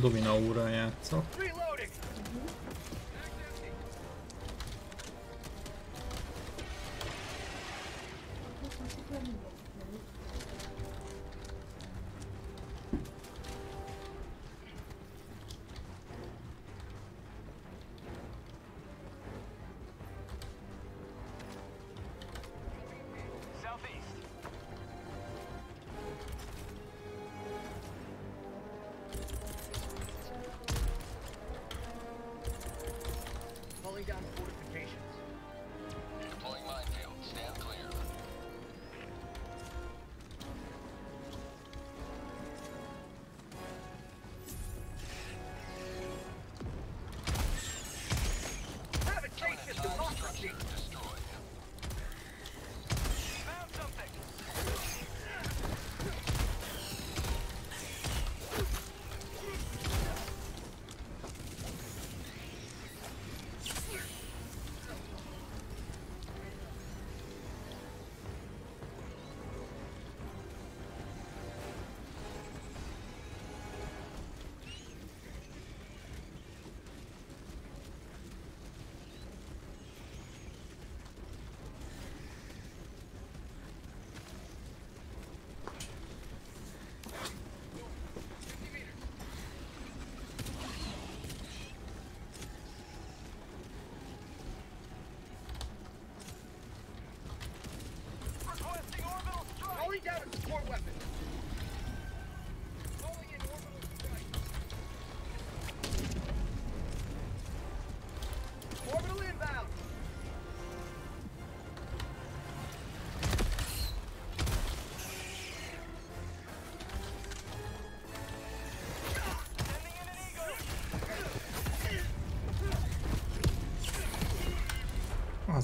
dominál urán só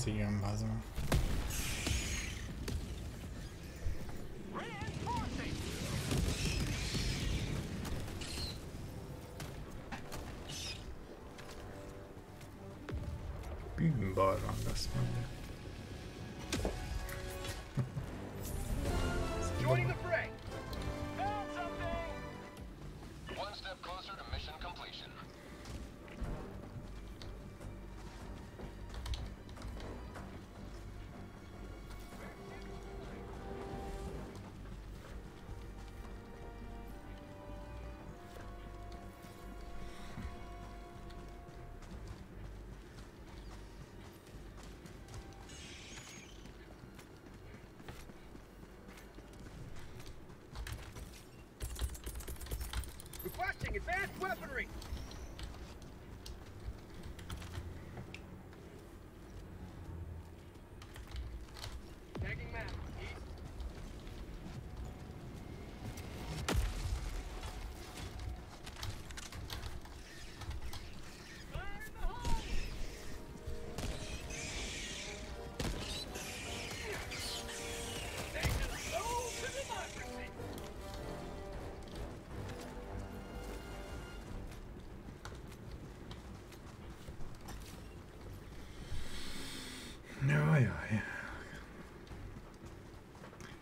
az igen, az meg. Advanced weaponry!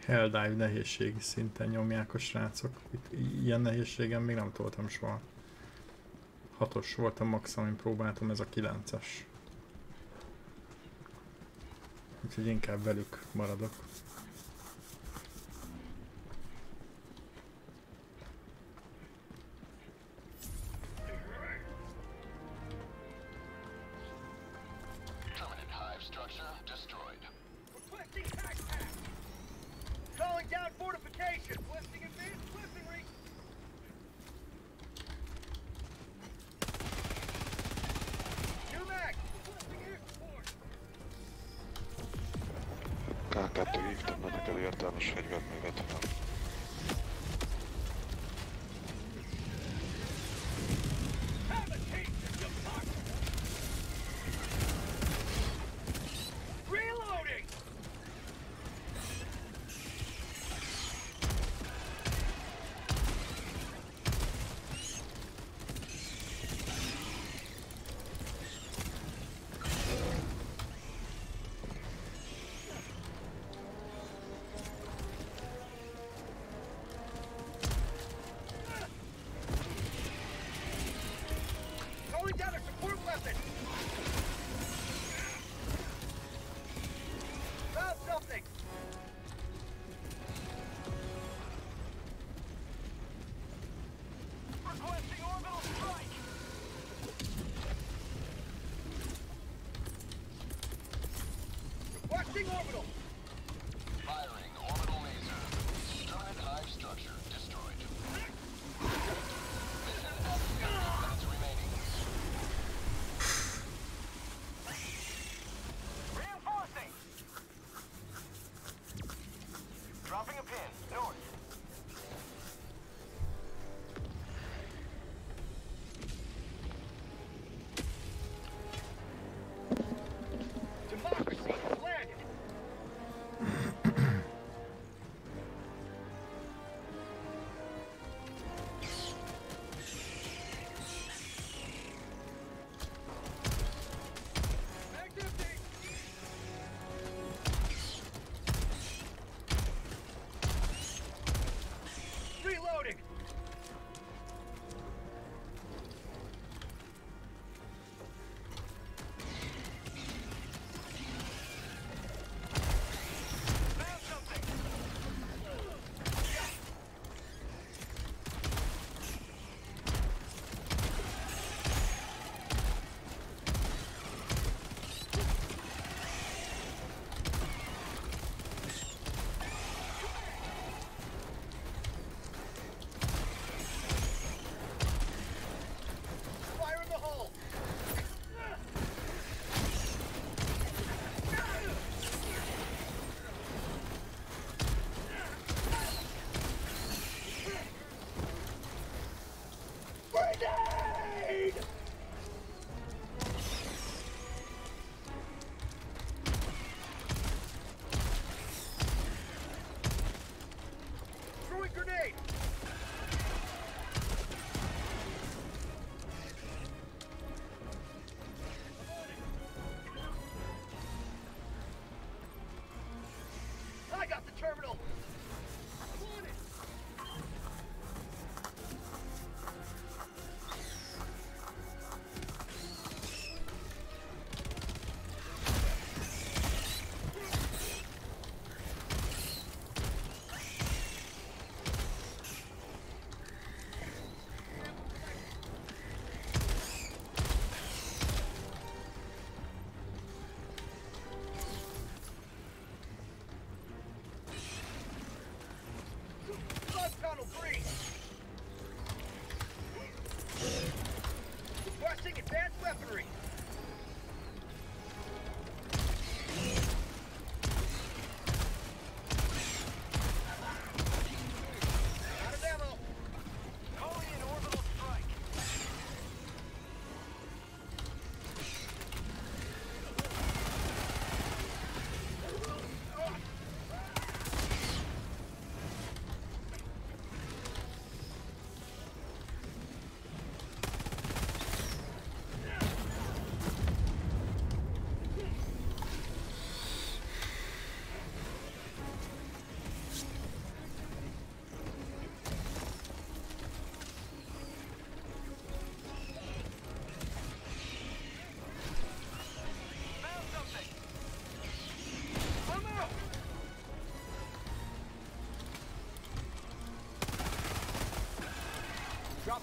Helldive nehézség szinten nyomják a srácok. Itt ilyen nehézségen még nem toltam soha. Hatos volt a max, amin próbáltam, ez a kilences. Úgyhogy inkább velük maradok. terminal.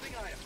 Dropping item.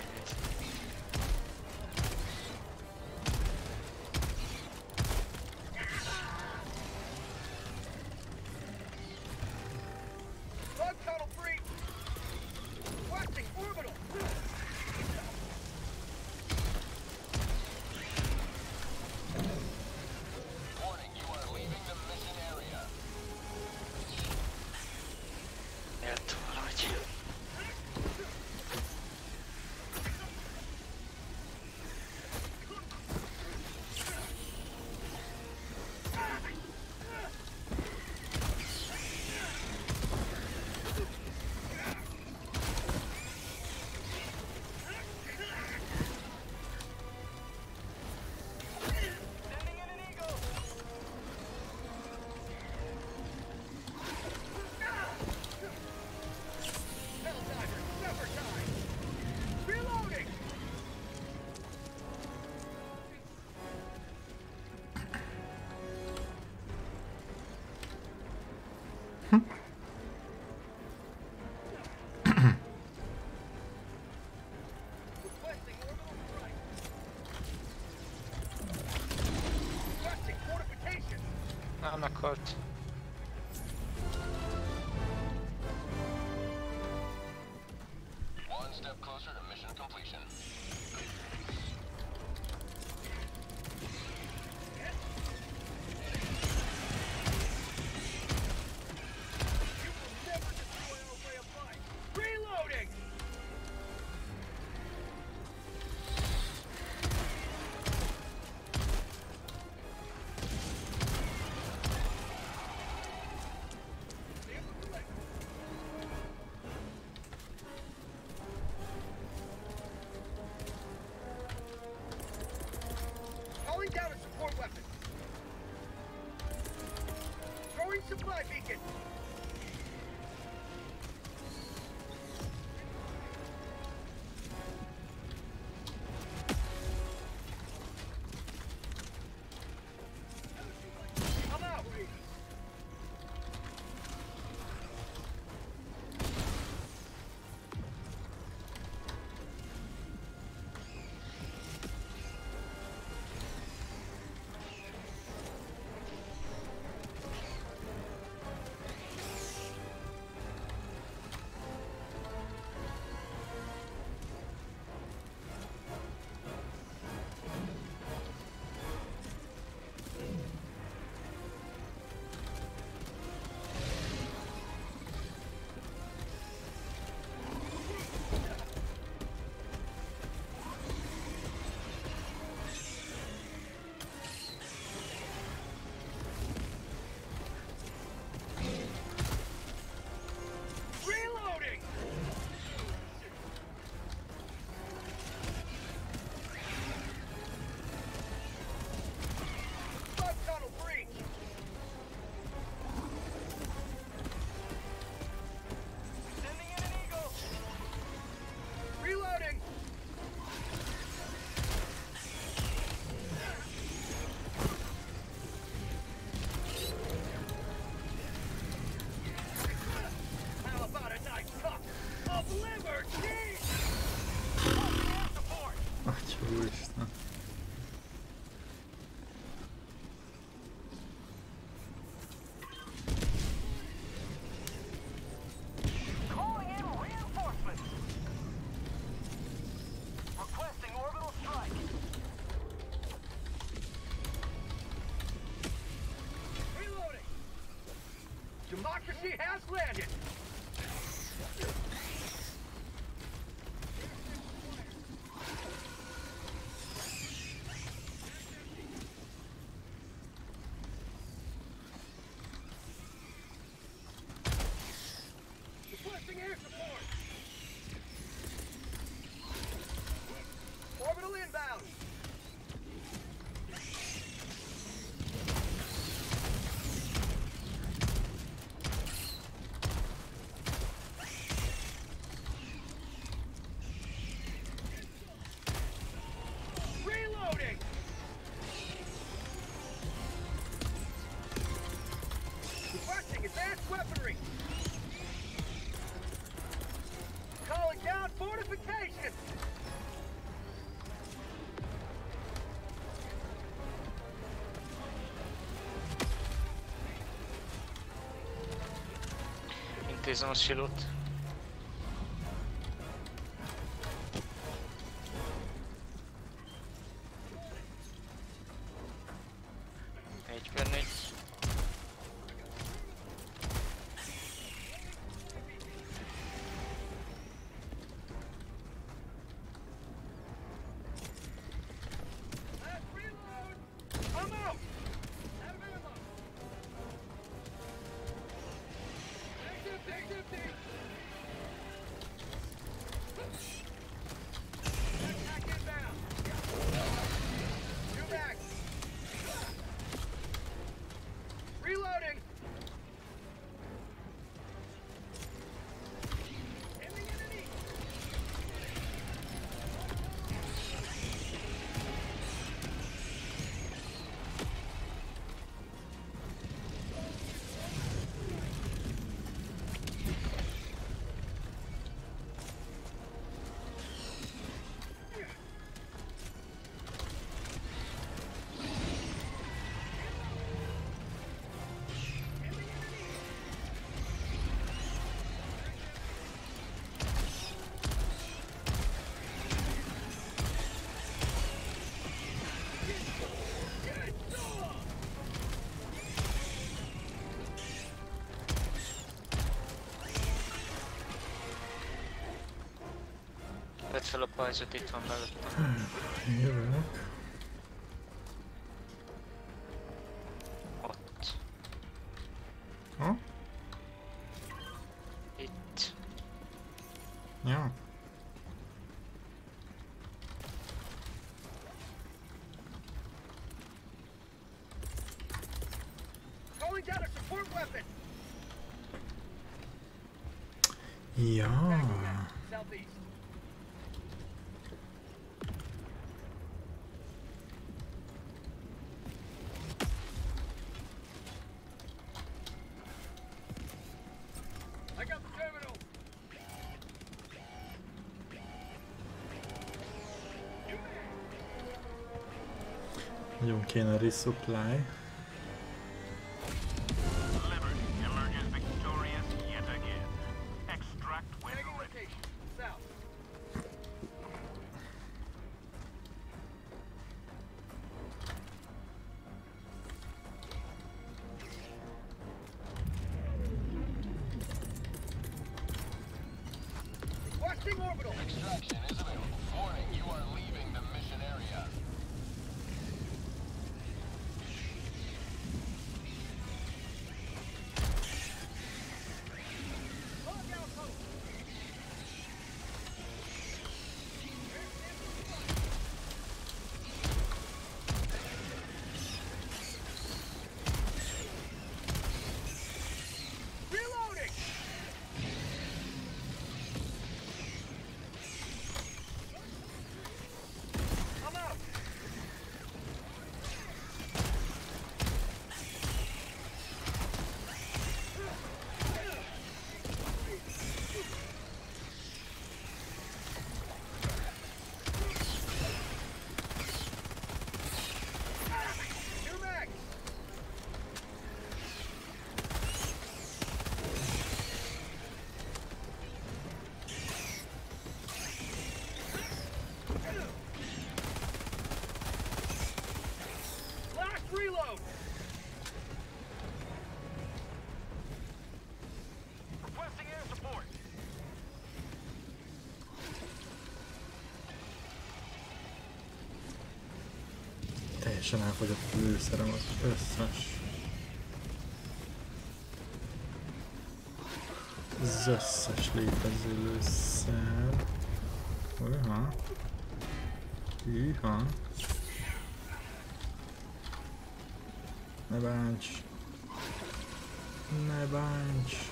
Nem akart. Democracy has landed. les uns chez l'autre. Vedd fel a pajzsot, itt van mellettem. Jövök. Ott. Ha? Itt. Ja. Calling down a support weapon. Ja. Nagyon kéne Teljesen elfogyott a lőszerem az összes. Az összes létező lőszer. Hűha. Hűha. Ne bánts. Ne bánts.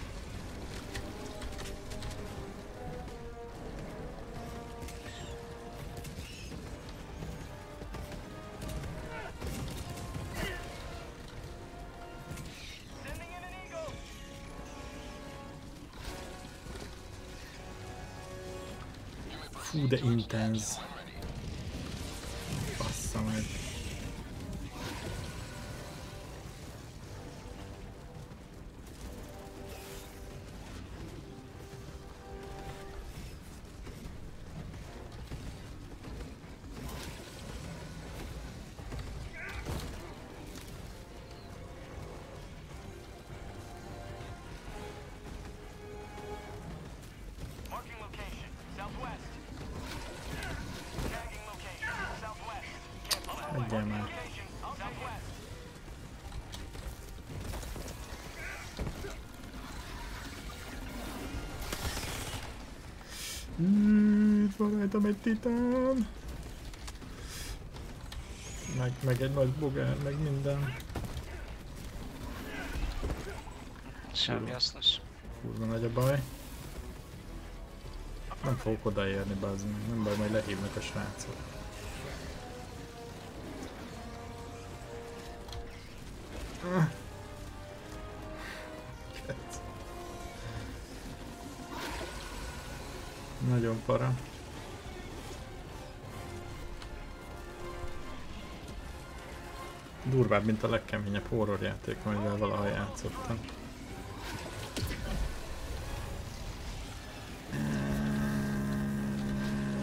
aguda intenso. Rajtam egy titán. Meg, meg egy nagy bogár, meg minden. Semmi hasznos. Kurva nagy a baj. Nem fogok odaérni, bazd. Nem baj, majd lehívnak a srácok. Durvább, mint a legkeményebb horror játék, amivel valaha játszottam.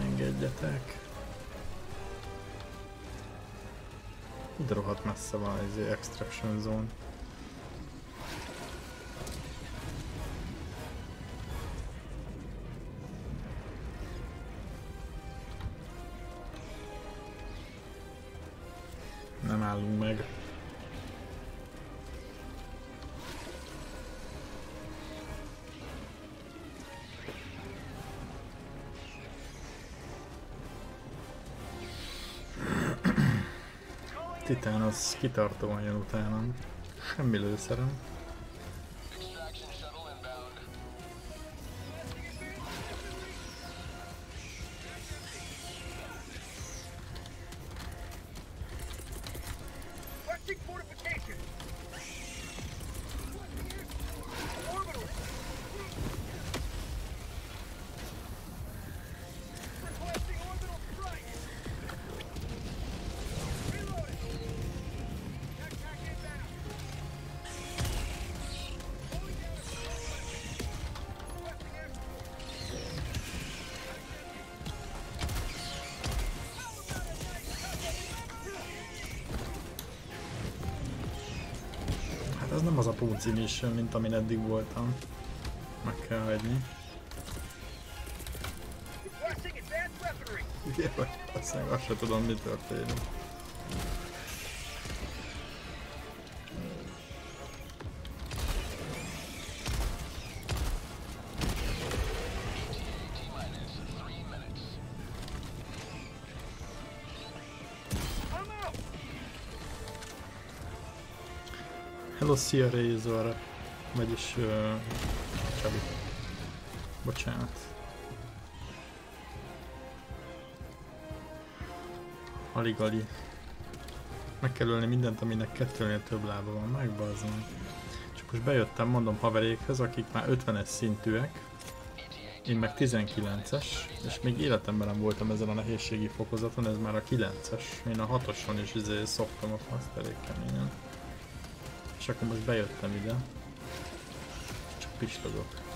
Engedjetek. De rohadt messze van ez egy extraction zone. Az kitartóan jön utánam. Semmi lőszerem. Mission, mint amin eddig voltam. Meg kell hagyni. Weaponry. Jaj, aztán azt sem tudom mi történik. Szia Razor. Vagyis... Uh, Csabi. Bocsánat. Alig-alig. Meg kell ölni mindent, aminek kettőnél több lába van. Megbazzom. Csak most bejöttem, mondom haverékhez, akik már 50-es szintűek. Én meg 19-es, és még életemben nem voltam ezen a nehézségi fokozaton, ez már a 9-es. Én a 6-oson is izé szoktam a faszt elég keményen. És akkor most bejöttem ide. Csak pislogok. Calling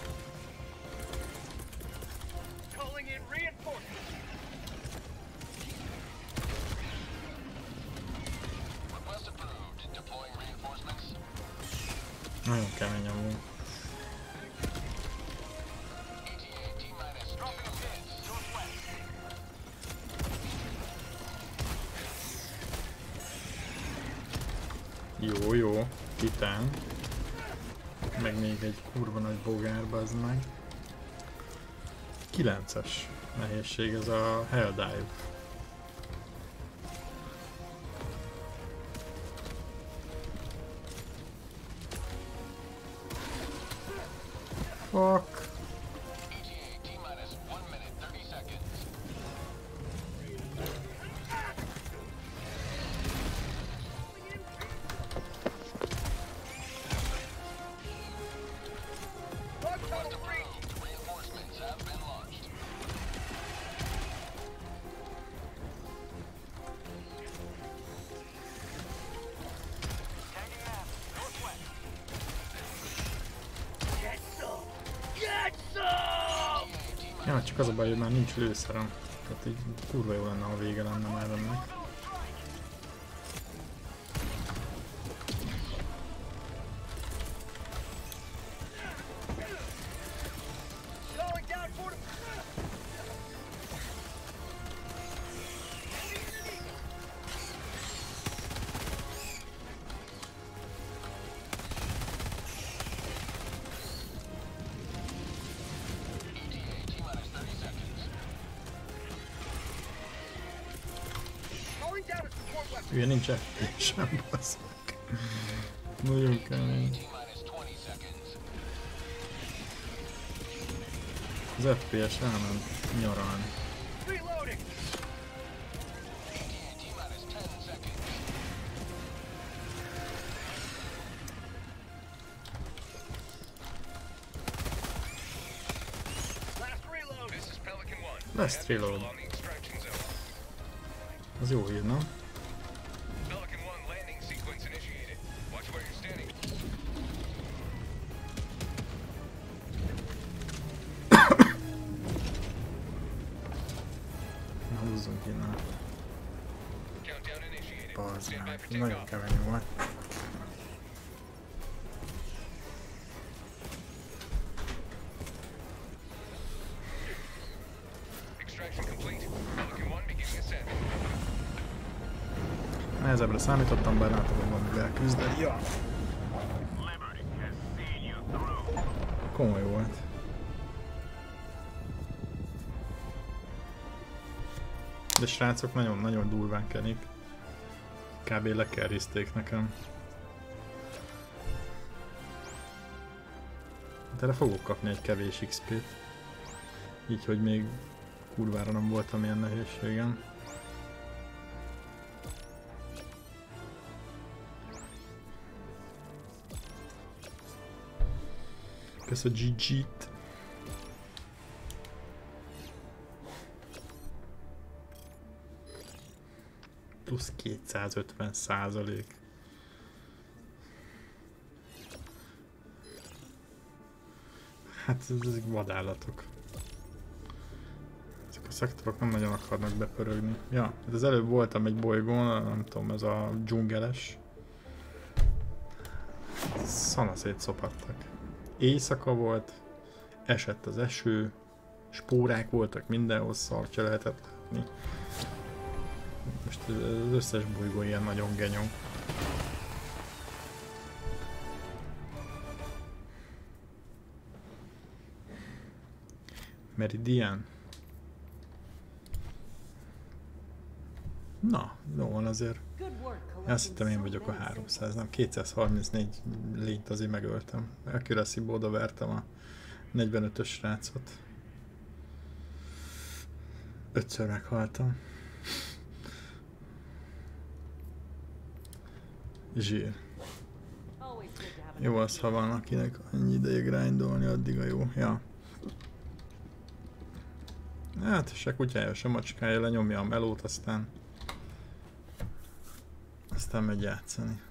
nehézség, ez a Helldive. Az a baj, hogy már nincs lőszerem. Tehát így kurva jó lenne, ha vége lenne már ennek. Az FPS elment nyaralni. Reloading. ETA T-minus 10 seconds. Last reload. This is Pelican 1. Last We have reload. visual on the extraction zone. Az jó hír, nem? Számítottam, bár látom, hogy van mivel küzdeni. Ja. Komoly volt. De srácok nagyon-nagyon durván kenik. Kb. lekerrizték nekem. De fogok kapni egy kevés XP-t. Így, hogy még kurvára nem voltam ilyen nehézségen. Kösz a GG-t. Plusz 250 százalék. Hát ez- ezek vadállatok. Ezek a szektorok nem nagyon akarnak bepörögni. Ja, hát az előbb voltam egy bolygón, nem tudom, ez a dzsungeles. Szanaszét szopattak. Éjszaka volt, esett az eső, spórák voltak mindenhol, szartja lehetett látni. Most az összes bolygó ilyen nagyon genyó. Meridian. Na, jó van azért. Én azt hittem én vagyok a many 300, nem 234 lényt azért megöltem. accuracy oda vertem a 45-ös srácot. Ötször meghaltam. Zsír. Jó az, ha van akinek annyi ideje grindolni, addig a jó. Ja. Hát, se kutyája, se macskája lenyomja a melót, aztán... Aztán megy játszani.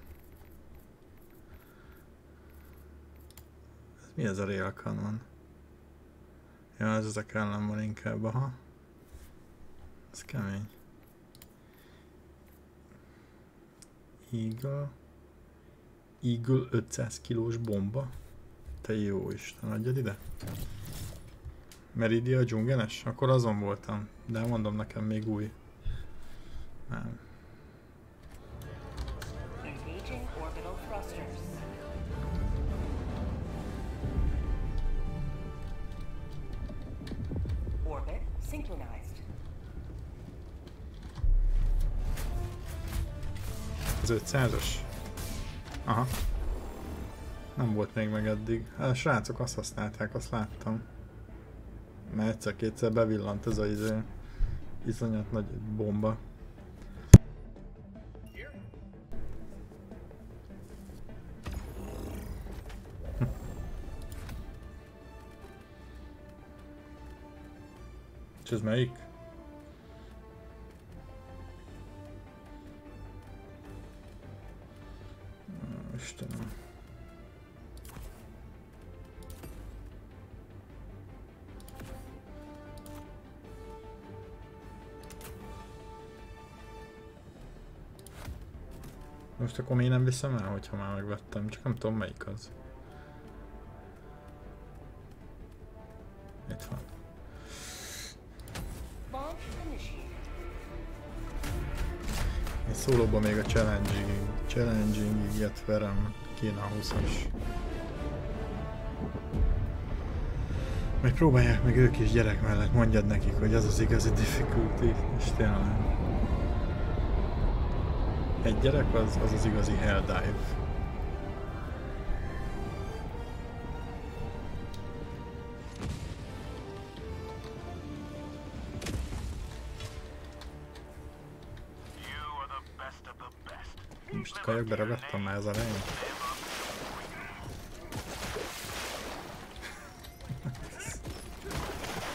Ez mi ez a railgun van? Ja, ez ezek ellen van inkább, aha. Ez kemény. Eagle. Eagle 500 kilós bomba? Te jó Isten, adjad ide. Meridia dzsungenes? Akkor azon voltam. De mondom nekem még új. Nem. Synchronized. Az 500-as? Aha. Nem volt még meg eddig. A srácok azt használták, azt láttam. Mert egyszer-kétszer bevillant ez a izé, iszonyat nagy bomba. Ez melyik? Istenem. Most akkor miért nem viszem el, hogyha már megvettem? Csak nem tudom melyik az. Én szólóban még a challenging, challenging ilyet verem, kéne a 20-as. Majd próbálják meg ők is gyerek mellett, mondjad nekik, hogy az az igazi difficulty, és tényleg. Egy gyerek az az, az igazi helldive. Most kajak beragadtam már ez a lány.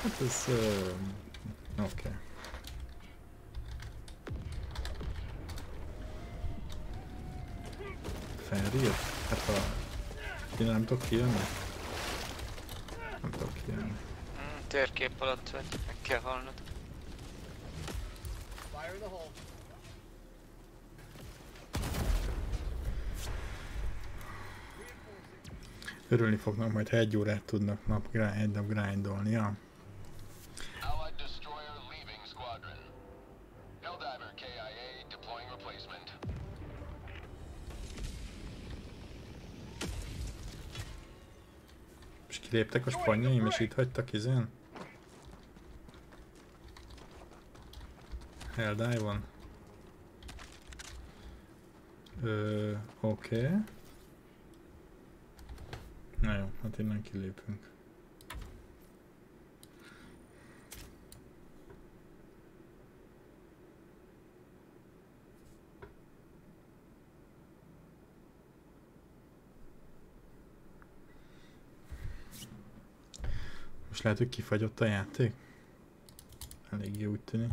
Hát ez... Uh, Oké. Okay. Felrír? Hát ha... Én nem tudok kijönni? Nem tudok kijönni. Mm, térkép alatt vagy, meg kell halnod. Fire in the hole. Örülni fognak majd, ha egy órát tudnak nap, egy nap grindolni, ja. És kiléptek a spanyaim, és itt hagytak izén? Helldive van. Ö, oké. Okay. Hát innen kilépünk. Most lehet, hogy kifagyott a játék? Eléggé úgy tűnik.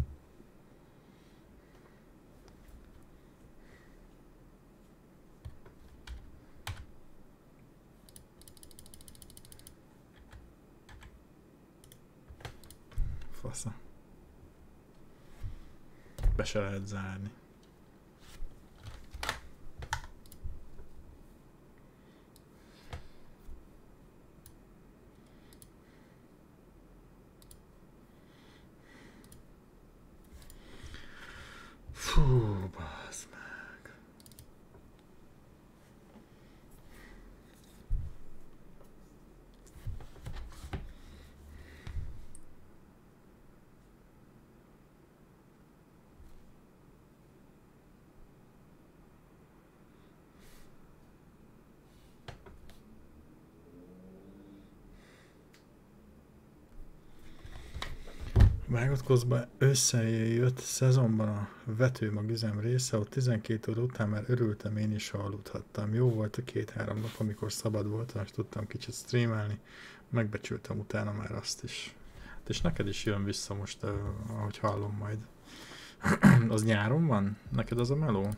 Fasza. Be se lehet zárni. Fú, bazd meg. Vágott közben összejött szezonban a vetőmag üzem része, ott 12 óra után már örültem én is, ha aludhattam. Jó volt a két-három nap, amikor szabad voltam, és tudtam kicsit streamelni, megbecsültem utána már azt is. Hát és neked is jön vissza most, eh, ahogy hallom majd. az nyáron van? Neked az a meló?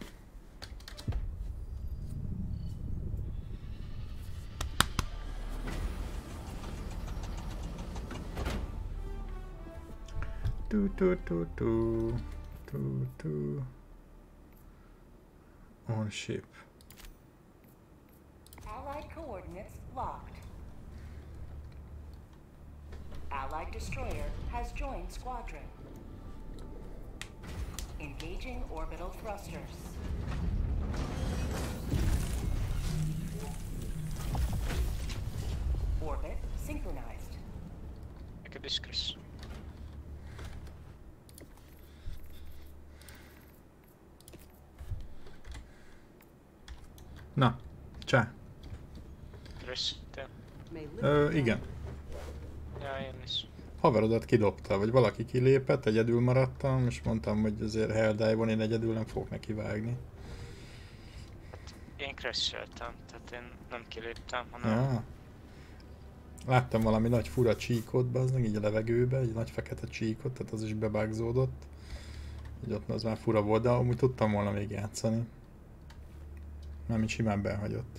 Tu tu tu tu tu tu on ship. Allied coordinates locked. Allied destroyer has joined squadron. Engaging orbital thrusters. Orbit synchronized. Neked is Krisz. Na, csá. Te. Ö, igen. Ja, én is. Haverodat kidobta, vagy valaki kilépett, egyedül maradtam, és mondtam, hogy azért Helldive-on én egyedül nem fogok neki vágni. Én crasheltem, tehát én nem kiléptem, hanem... Ja. Láttam valami nagy fura csíkot, az így a levegőbe, egy nagy fekete csíkot, tehát az is bebágzódott. Így ott az már fura volt, de amúgy tudtam volna még játszani. Mármint simán behagyott.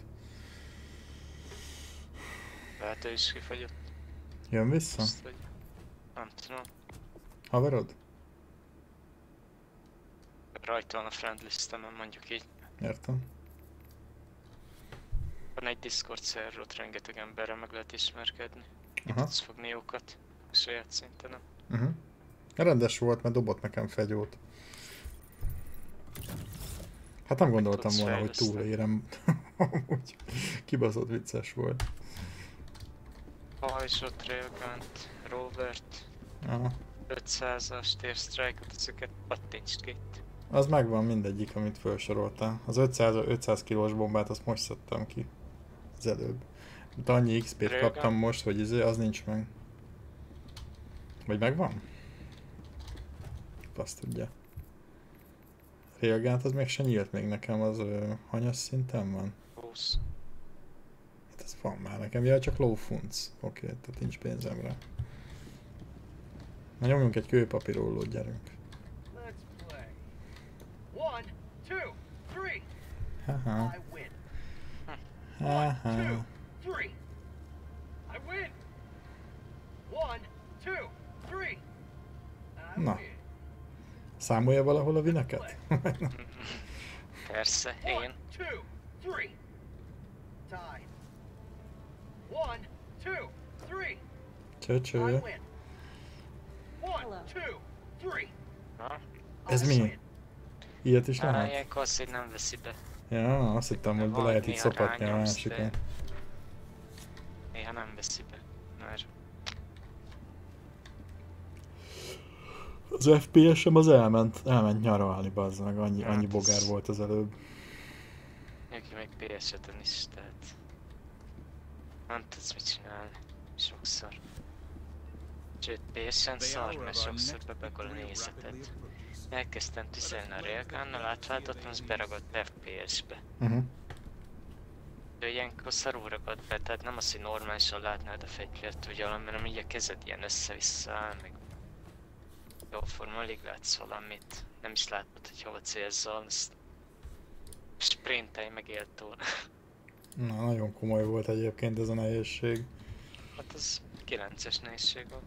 Lehet ő is kifagyott. Jön vissza? Azt, hogy... Nem tudom. Haverod? Rajta van a friend listemen, mondjuk így. Értem. Van egy Discord szerver, ott rengeteg emberrel meg lehet ismerkedni. Itt tudsz fogni jókat. Saját szinten nem. Uh-huh. Rendes volt, mert dobott nekem fegyót. Hát nem gondoltam volna, hogy fejleszteni. túlérem. Amúgy kibaszott vicces volt. Pajzsot, Railgunt, Rovert, Aha. 500-as Strike-ot, ezeket pattintsd ki itt. Az megvan mindegyik, amit felsoroltál. Az 500, 500 kilós bombát azt most szedtem ki. Az előbb. De annyi XP-t kaptam most, hogy izé, az nincs meg. Vagy megvan? Azt tudja. Reagát az még se nyílt még nekem, az ö, hanyas szinten van? 20. Hát ez van már nekem, ja csak low funds. Oké, okay, tehát nincs pénzem rá. Na nyomjunk egy kőpapírollót, gyerünk. Let's play. One, two, three. Haha. Haha. Na. Számolja valahol a vineket? Persze, én. Csöcső. Ez mi? Ilyet is lehet? ilyenkor azt így nem veszi be. Ja, azt hittem, hogy be lehet néha szopatni a de- Néha nem veszi be. Mert Az FPS-em az elment, elment nyaralni, bazd meg, annyi, Hát annyi ez- bogár volt az előbb. neki még PS5-ön is, tehát... Nem tudsz mit csinálni. Sokszor. Sőt, PS-en szar, mert sokszor next bebegol a nézetet. Elkezdtem tüzelni a railgunnal, átváltottam, az beragadt FPS-be. Uh-huh. De ilyenkor szarul ragad be, tehát nem az, hogy normálisan látnád a fegyvert, hogy valami, hanem így a kezed ilyen össze-vissza áll, meg jóforma, alig látsz valamit. Nem is látod, hogy hova célzol, azt sprintelj meg éltól. Na, nagyon komoly volt egyébként ez a nehézség. hát az 9-es nehézség volt.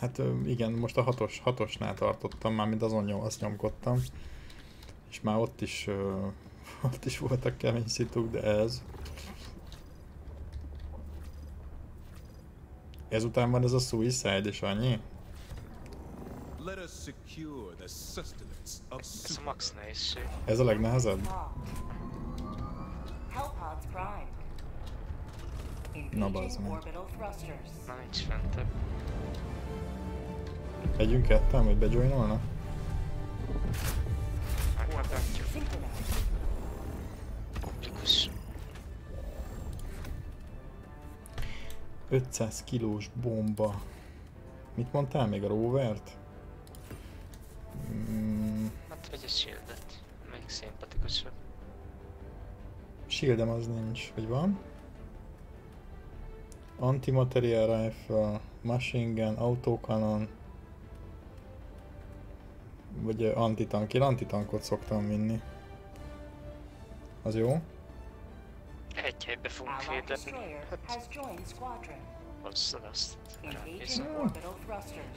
Hát igen, most a hatos, hatosnál tartottam, már mint azon nyom, azt nyomkodtam. És már ott is, ott is voltak kemény szituk, de ez... Ezután van ez a Suicide és annyi? Let us secure the sustenance of Ez a max nehézség. Ez a legnehezebb? Na, bazd meg. Na nincs fentebb. Együnk ketten, vagy bejoinolna? Megmutatjuk. Publikus. 500 kilós bomba. Mit mondtál még a rovert? Mm, Hát vagy a shieldet. Melyik szimpatikusabb. shieldem az nincs, vagy van? Antimaterial rifle, machine gun, autocannon. Vagy antitank. Én antitankot szoktam vinni. Az jó? Egy helybe fogunk védeni. Hát hozzad azt.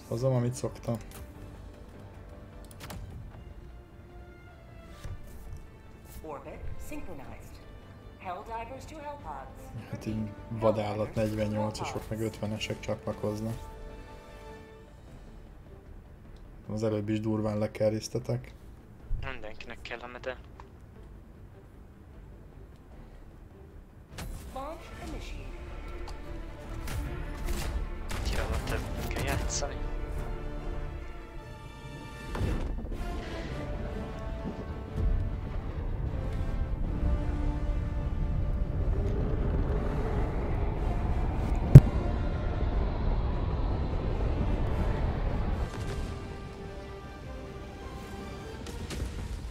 Hozzam, amit szoktam. Orbit synchronized. Helldivers to Hellpods. Hát így vadállat 48-osok meg 50-esek csatlakoznak. Az előbb is durván lekerriztetek. Mindenkinek kell a mede. Launch initiated. Több kell játszani.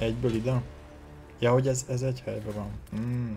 Egyből ide? Ja, hogy ez, ez egy helyben van. Mm.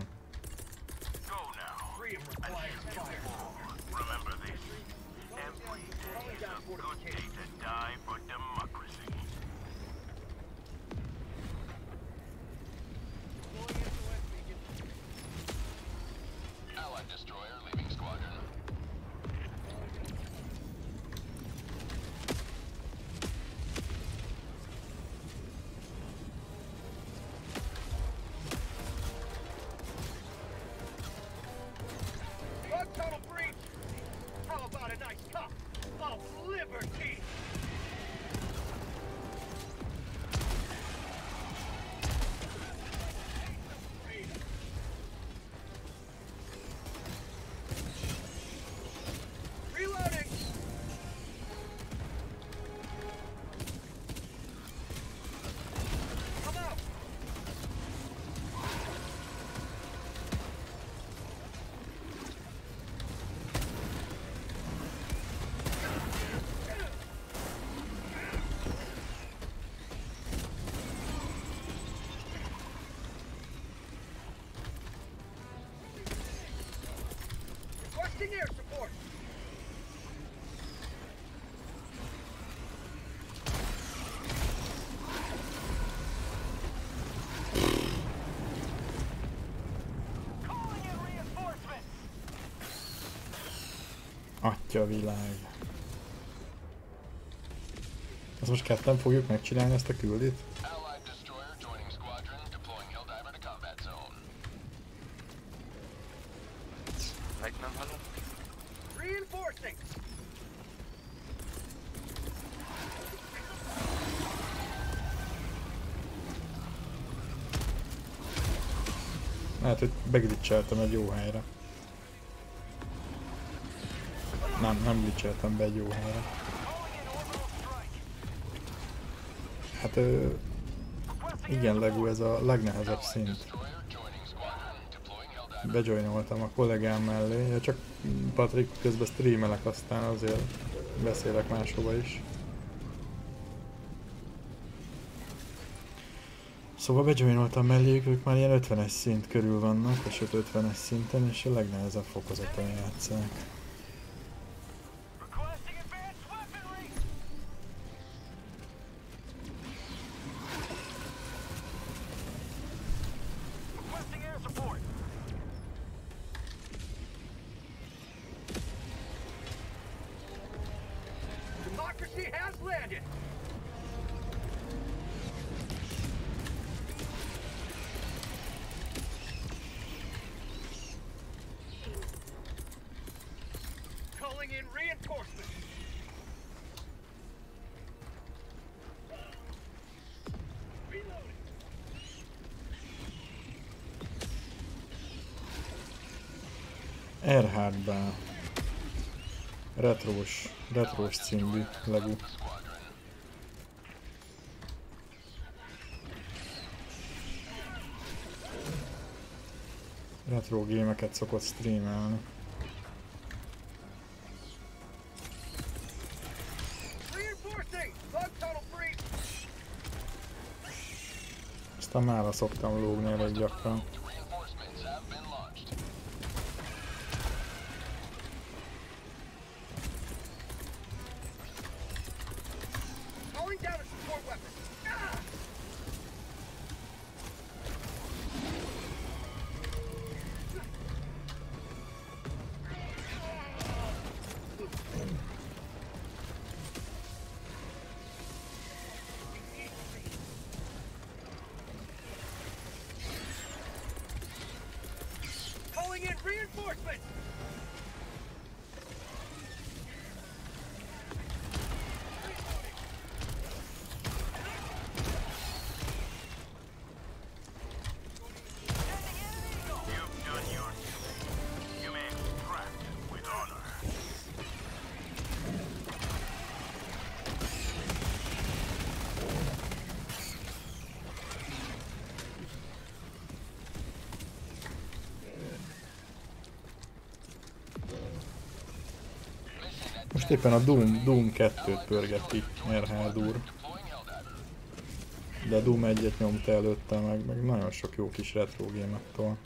Requesting air support! Calling in reinforcements! Atya világ. Ezt most ketten fogjuk megcsinálni ezt a küldit? Allied destroyer joining squadron, deploying Helldiver to combat zone. Meg nem halunk. Reinforcing! Lehet, hogy beglitcheltem egy jó helyre. Nem, nem glitcheltem be egy jó helyre. Hát ö, igen, Legu, ez a legnehezebb szint. Bejoinoltam a kollégám mellé, ja, csak Patrik közben streamelek, aztán azért beszélek máshova is. Szóval bejoinoltam melléjük, ők már ilyen 50-es szint körül vannak, és 50-es szinten, és a legnehezebb fokozaton játszák. Retrós című Lego. Retro gémeket szokott streamelni. Aztán mára szoktam lógni elég gyakran. Most éppen a Doom, Doom 2-t pörgeti Erhard úr. De Doom 1-et nyomta előtte meg, meg nagyon sok jó kis retro. Calling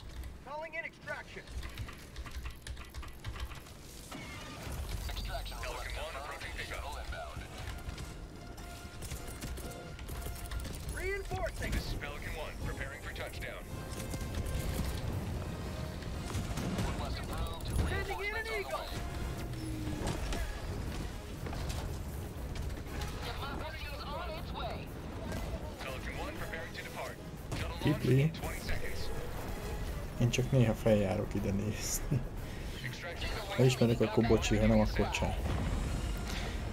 feljárok ide nézni. Ha ismerek, akkor bocsi, ha nem, akkor csá.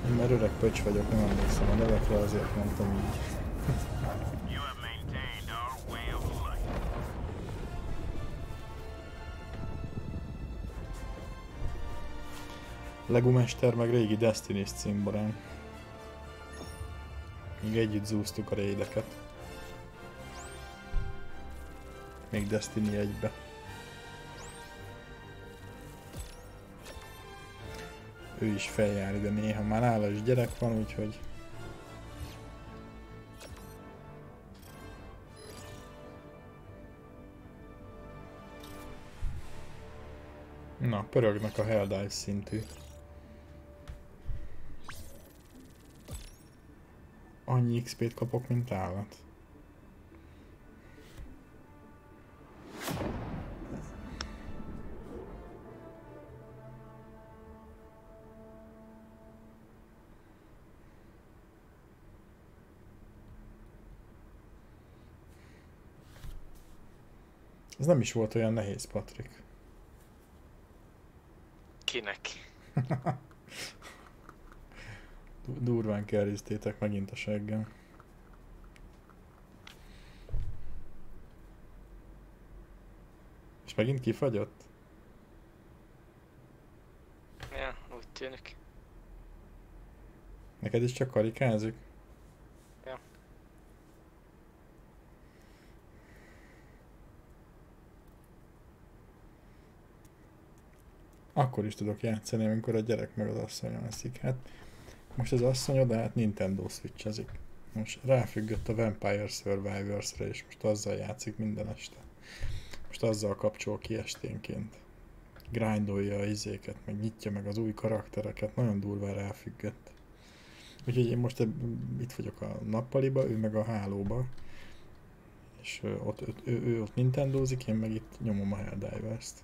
Én már öreg pöcs vagyok, nem emlékszem a nevekre, azért mondtam így. You have maintained our way of life. Lego Mester meg régi Destiny-s cimborán. Még együtt zúztuk a raideket. Még Destiny 1-be. Ő is feljár ide néha, már nála is gyerek van, úgyhogy... Na, pörögnek a Helldive szintű. Annyi XP-t kapok, mint állat. Nem is volt olyan nehéz, Patrik. Kinek? Du- Durván keríztétek megint a seggem. És megint kifagyott? Ja, úgy tűnik. Neked is csak karikázik? Akkor is tudok játszani, amikor a gyerek meg az asszony alszik. Hát most az asszony oda hát Nintendo Switch-ezik. Most ráfüggött a Vampire Survivors-ra, és most azzal játszik minden este. Most azzal kapcsol ki esténként. Grindolja a izéket, meg nyitja meg az új karaktereket, nagyon durván ráfüggött. Úgyhogy én most itt vagyok a nappaliba, ő meg a hálóba. És ott, ő, ő, ő ott Nintendozik, én meg itt nyomom a Helldivers-t.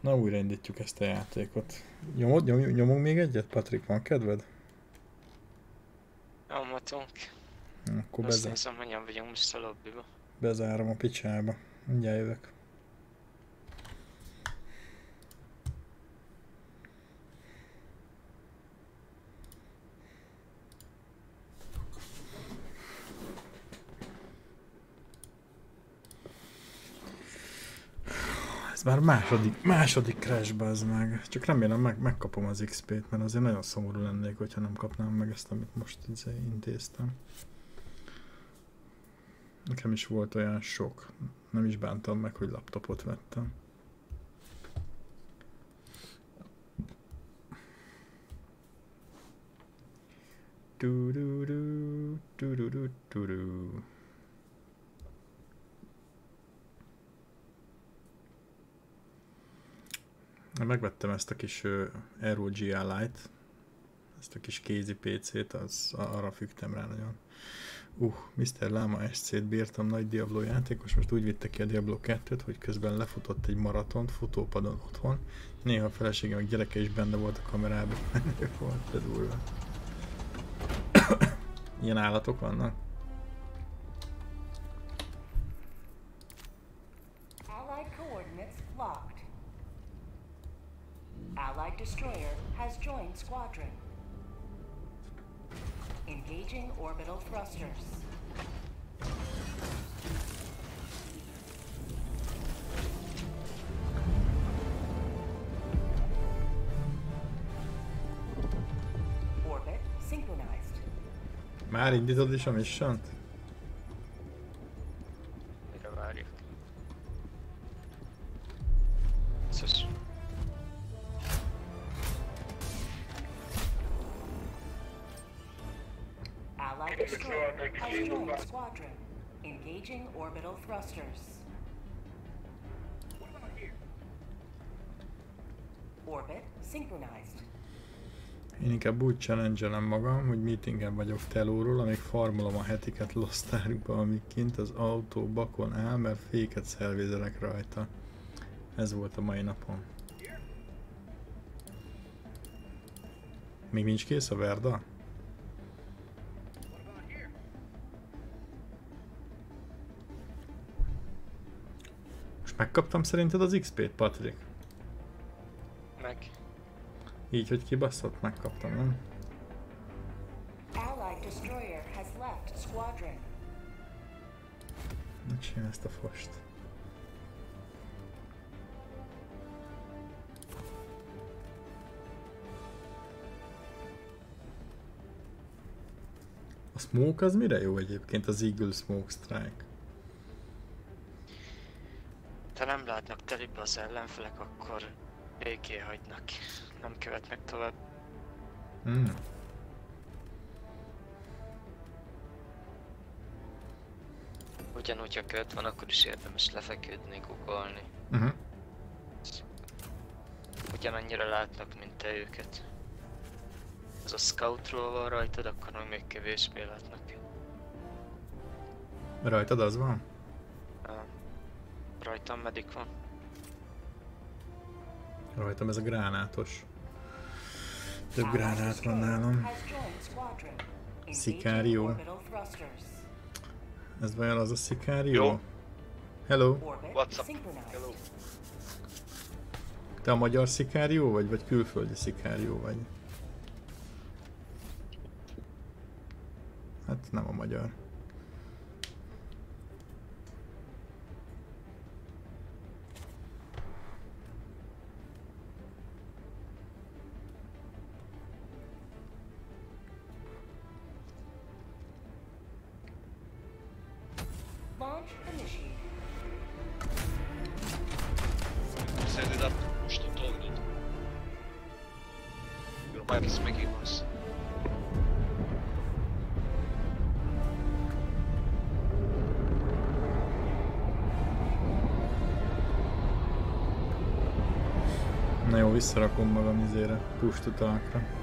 Na újraindítjuk ezt a játékot. Nyomod, nyom, nyomunk még egyet, Patrik, van kedved? Nyomhatunk. Akkor Azt bezá- nézem, hogyan vagyunk most a lobbyba. bezárom a picsába. Mindjárt jövök. Ez már második, második crash az meg. Csak remélem meg, megkapom az XP-t, mert azért nagyon szomorú lennék, hogyha nem kapnám meg ezt, amit most izé intéztem. Nekem is volt olyan sok. Nem is bántam meg, hogy laptopot vettem. Du-du-du, du-du-du-du-du. Megvettem ezt a kis ROG Lite, ezt a kis kézi PC-t, az arra fügtem rá nagyon. Uh, Mr. Lama SC-t bírtam, nagy Diablo játékos, most úgy vitte ki a Diablo 2-t, hogy közben lefutott egy maratont futópadon otthon. Néha a felesége meg gyereke is benne volt a kamerában, menő volt, de durva. Ilyen állatok vannak? Destroyer has joined squadron. Engaging orbital thrusters. Orbit synchronized. Már indítod is a mission Mire Én inkább úgy challenge magam, hogy meetingen vagyok telóról, amíg farmolom a hetiket losztárukba, amíg kint az autó bakon áll, mert féket szervizelek rajta. Ez volt a mai napom. Még nincs kész a Verda? Most megkaptam szerinted az XP-t, Patrik? Így, hogy kibaszott, megkaptam, nem? Ne csinálj ezt a fost. A smoke az mire jó egyébként, az Eagle Smoke Strike? Ha nem látnak telibe az ellenfelek, akkor béké hagynak. Nem követnek tovább. Hmm. Ugyanúgy, ha költ van, akkor is érdemes lefeküdni, googolni. Uh-huh. Ugyanannyira látnak, mint te őket. Ez a scoutról van rajtad, akkor meg még kevésbé látnak. Rajtad az van? Uh, rajtam medik van. Rajtam ez a gránátos. Több gránát van nálam. thrusters. Ez vajon az a szikárió? Jó. Hello? What's up? Hello. Te a magyar szikárió vagy, vagy külföldi szikárió vagy? Hát nem a magyar. pusztutákra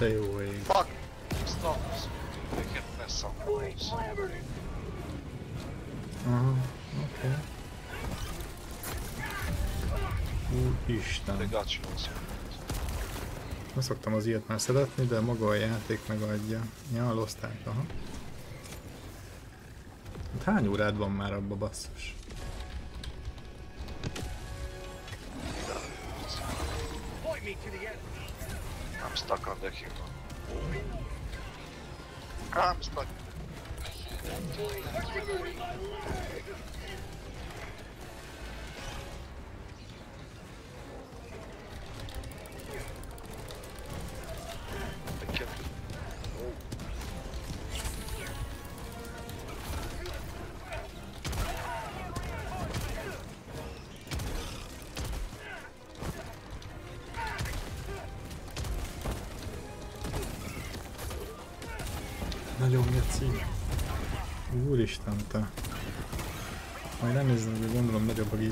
Te jó ég. Fuck! Stop! They can mess walls. Aha, oké. Okay. They Úristen. got you also. Nem szoktam az ilyet már szeretni, de maga a játék megadja. Ja, lozták, aha. Hát hány órád van már abba basszus?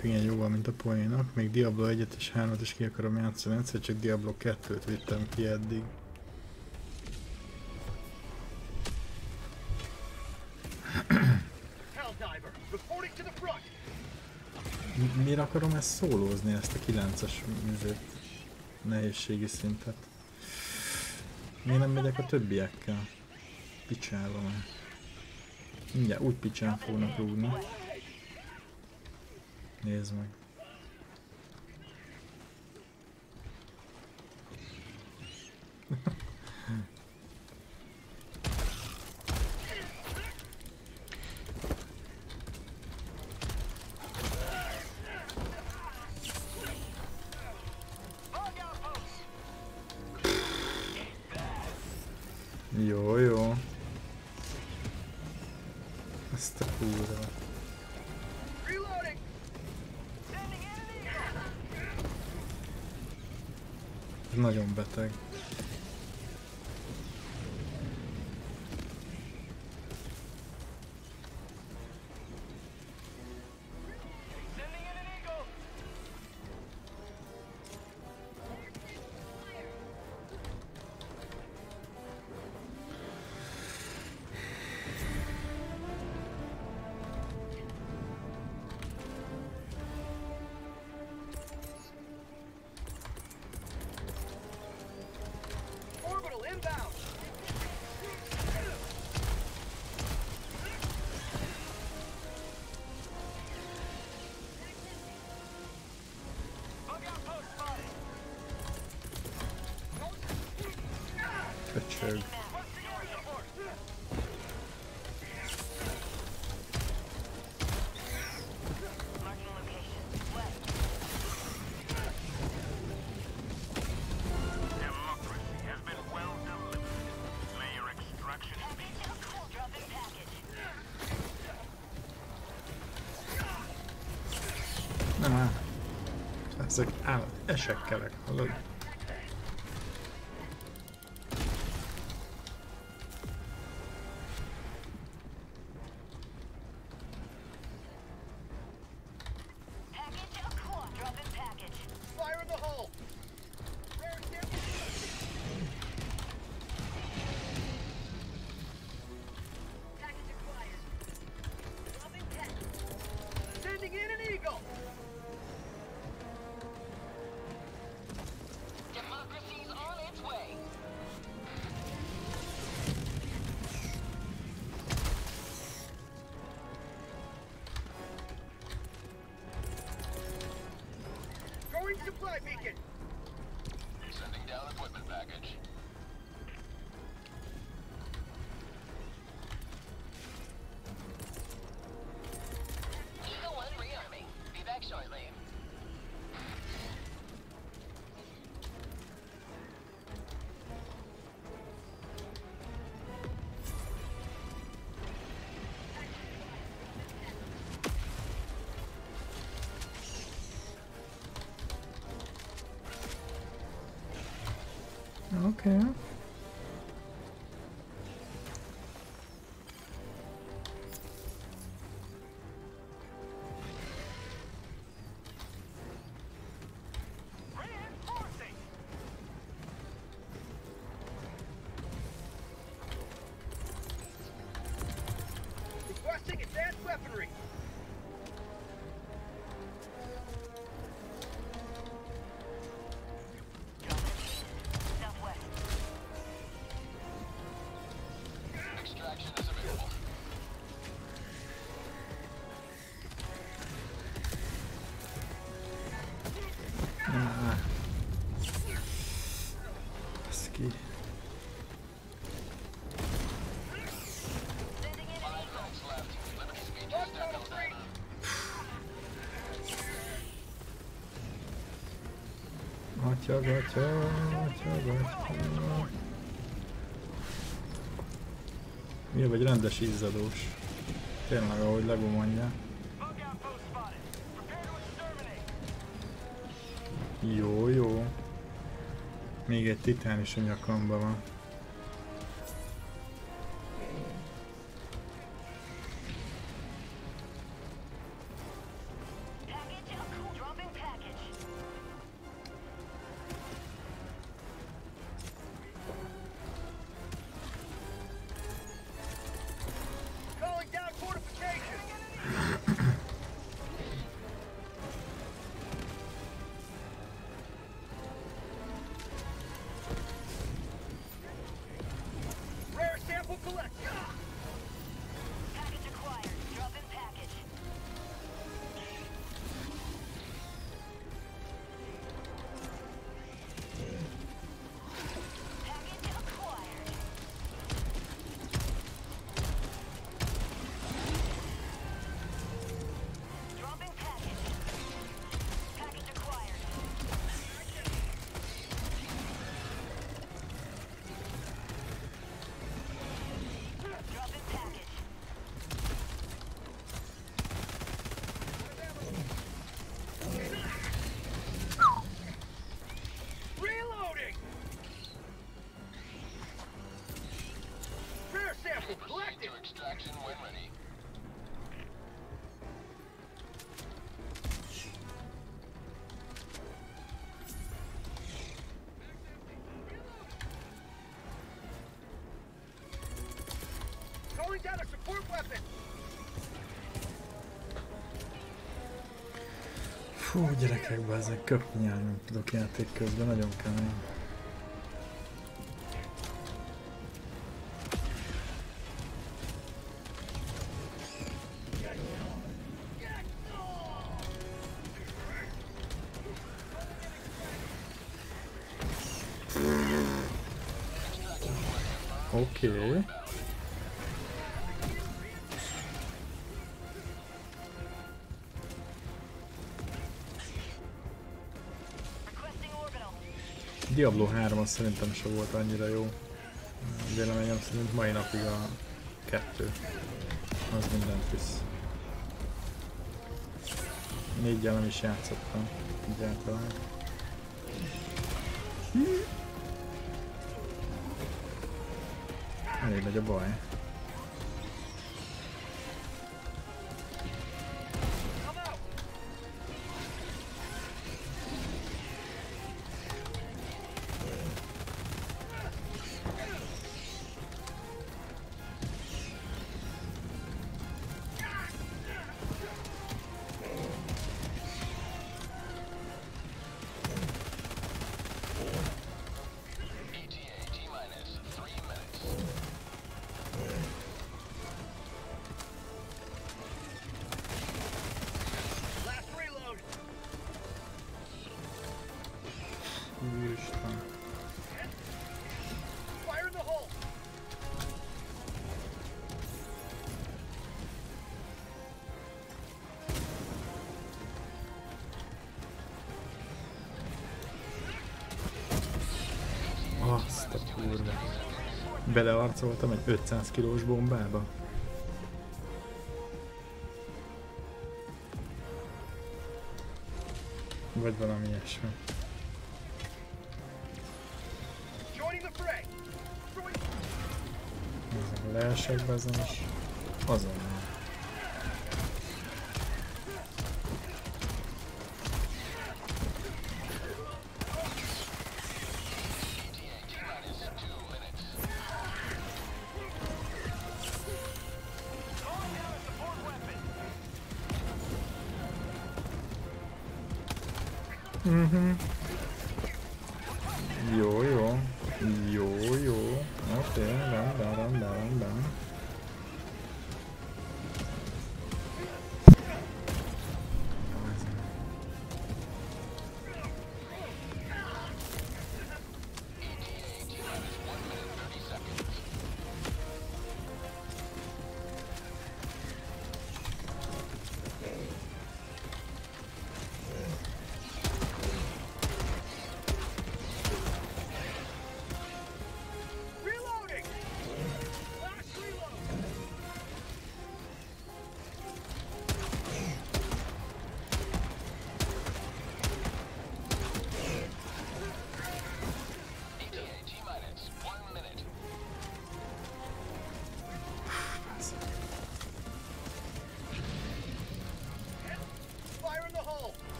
Gépigény jóval, mint a poénak. Még Diablo 1-et és 3-at is ki akarom játszani, egyszer csak Diablo 2-t vittem ki eddig. Mi- Miért akarom ezt szólózni, ezt a 9-es műzőt, nehézségi szintet? Miért nem megyek a többiekkel? Picsálva már. Mindjárt úgy picsán fognak rúgni. Nézd meg. Ez nagyon már. Ezek állat, esekkelek, hallod? Okay. Atya, gatya, atya, gatya. Mi vagy rendes izzadós. Tényleg, ahogy Lego mondja. Jó, jó. Még egy titán is a nyakamban van. Fú, gyerekek, ezek nem tudok játék közben, nagyon kemény. Diablo 3 az szerintem se volt annyira jó. Véleményem szerint mai napig a kettő. Az mindent visz. Négyel nem is játszottam. Egyáltalán. Elég nagy a baj. Belearcoltam egy 500 kilós bombába. Vagy valami ilyesmi. Leesek be ezen is. Azonnal.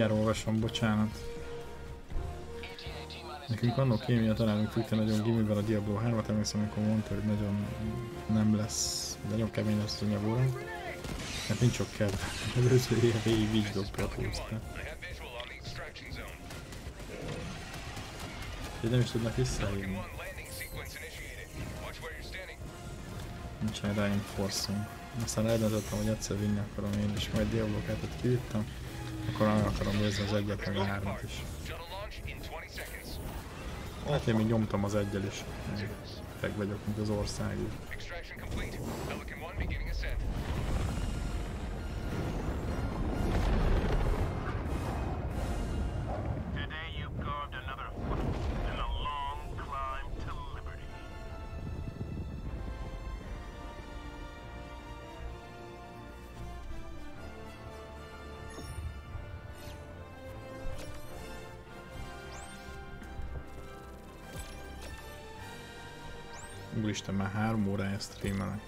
Mindjárt olvasom, bocsánat. Nekünk annó kémia tanárunk küldte nagyon gimiben a Diablo 3-at, emlékszem, amikor mondta, hogy nagyon nem lesz, nagyon kemény lesz a nyavóra. Hát nincs sok kell. Előző év végig így dobta a pusztát. Így nem is tudnak visszahívni. 1 landing sequence initiated. Watch where you're standing. Nincsen reinforcing. Aztán eldöntöttem, hogy egyszer vinni akarom én is, majd Diablo 2-t kiírtam. Akkor meg akarom nézni az egyet, meg a hármat is. Shuttle launch in 20 seconds. Hát én még nyomtam az egyel is. Meg vagyok, mint az ország. Úristen, már három órája streamelek.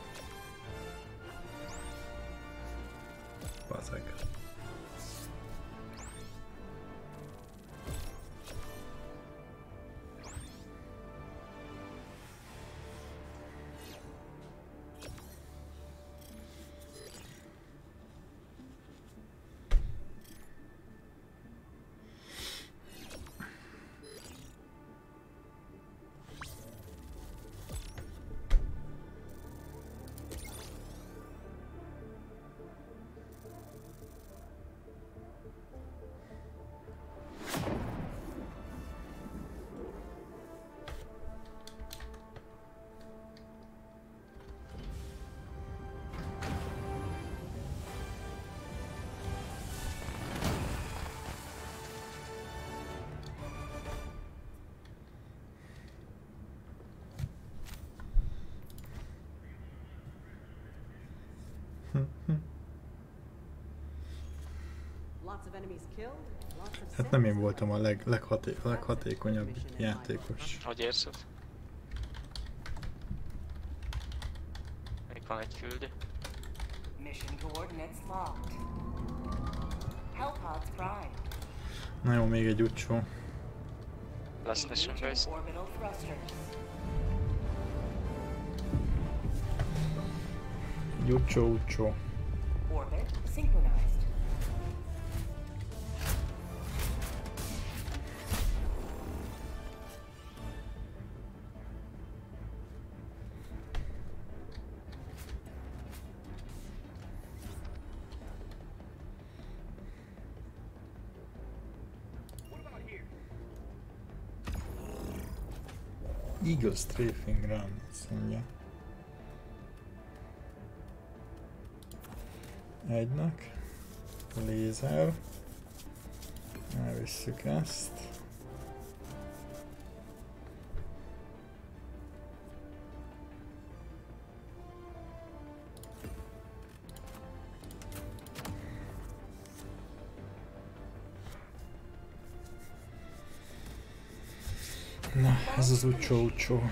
Hát nem én voltam a leg, leghaté, leghatékonyabb játékos. Hogy érzed? Még van egy küldő. Na jó, még egy utcsó. Last mission base. Orbital thrusters. Egy utcsó, utcsó. Orbit synchronized. Eagle Strafing Run, azt Egynek. Lézer. Elvisszük ezt. Na, ez az utcsó utcsó.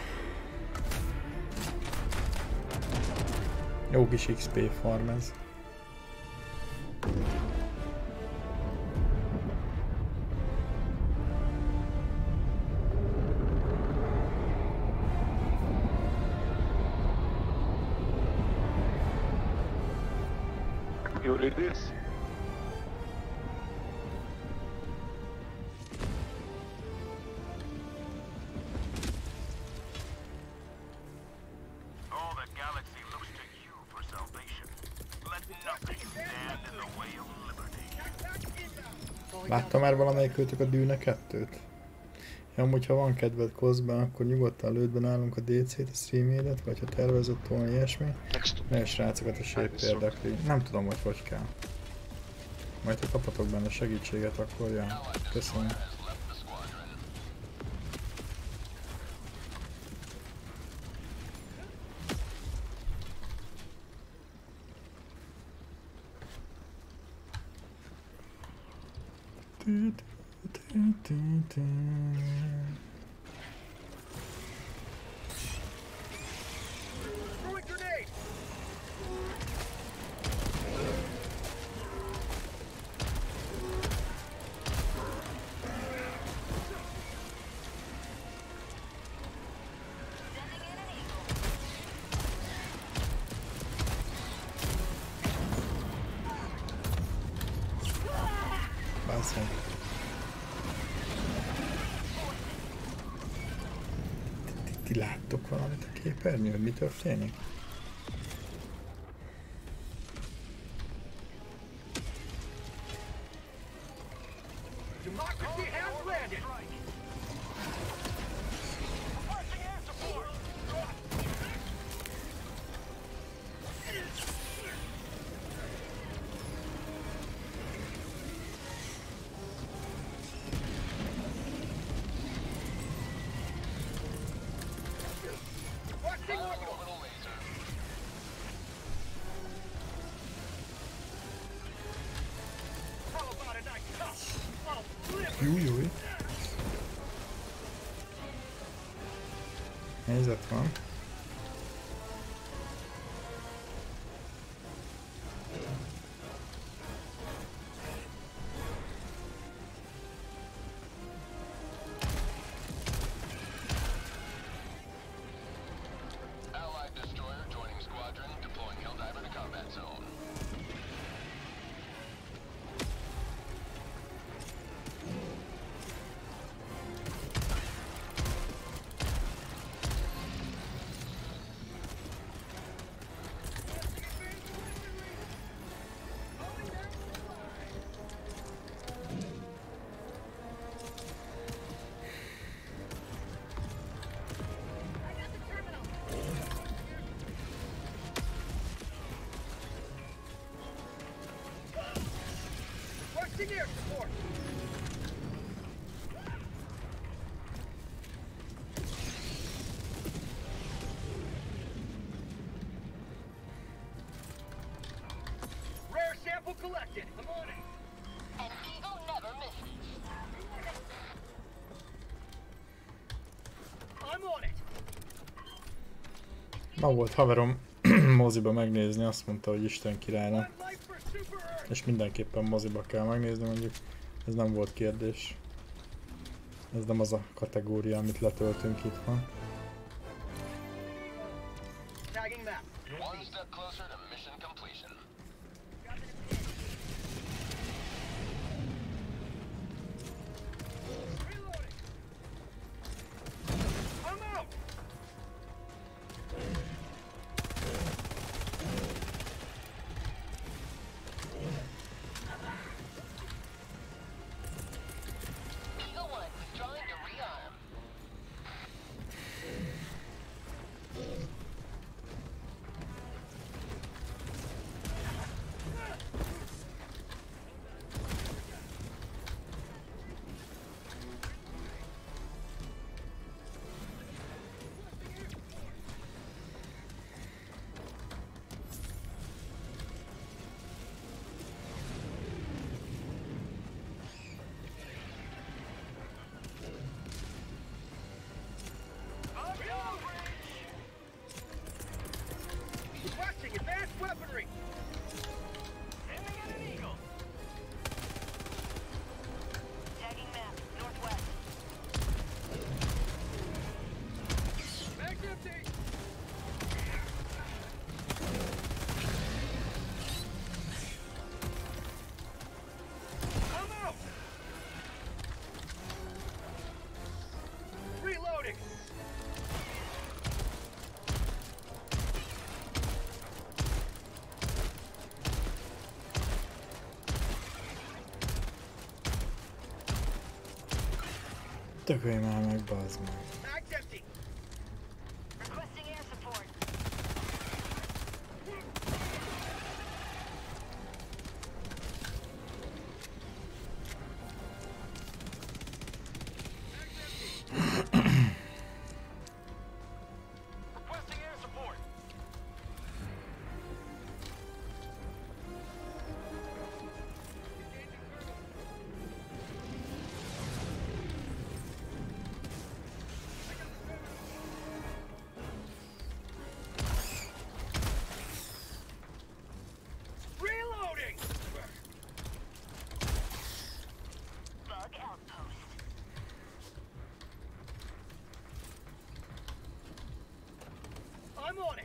Jó kis XP farm ez. Már valamelyik a Dűne 2-t? Ja, amúgy ha van kedved kozban, akkor nyugodtan lőd be nálunk a DC-t, a streamjédet, vagy ha tervezett volna ilyesmi, mert srácokat a shape érdekli. Nem tudom, hogy hogy kell. Majd ha kapatok benne segítséget, akkor ja, köszönöm. Képernyőn? Mi történik? Air support! it. I'm on it. An eagle never misses. I'm on it. Ma volt haverom moziba megnézni, azt mondta, hogy Isten királyna. És mindenképpen moziba kell megnézni, mondjuk ez nem volt kérdés. Ez nem az a kategória, amit letöltünk itthon. Tökölj már meg, bazd meg. I'm on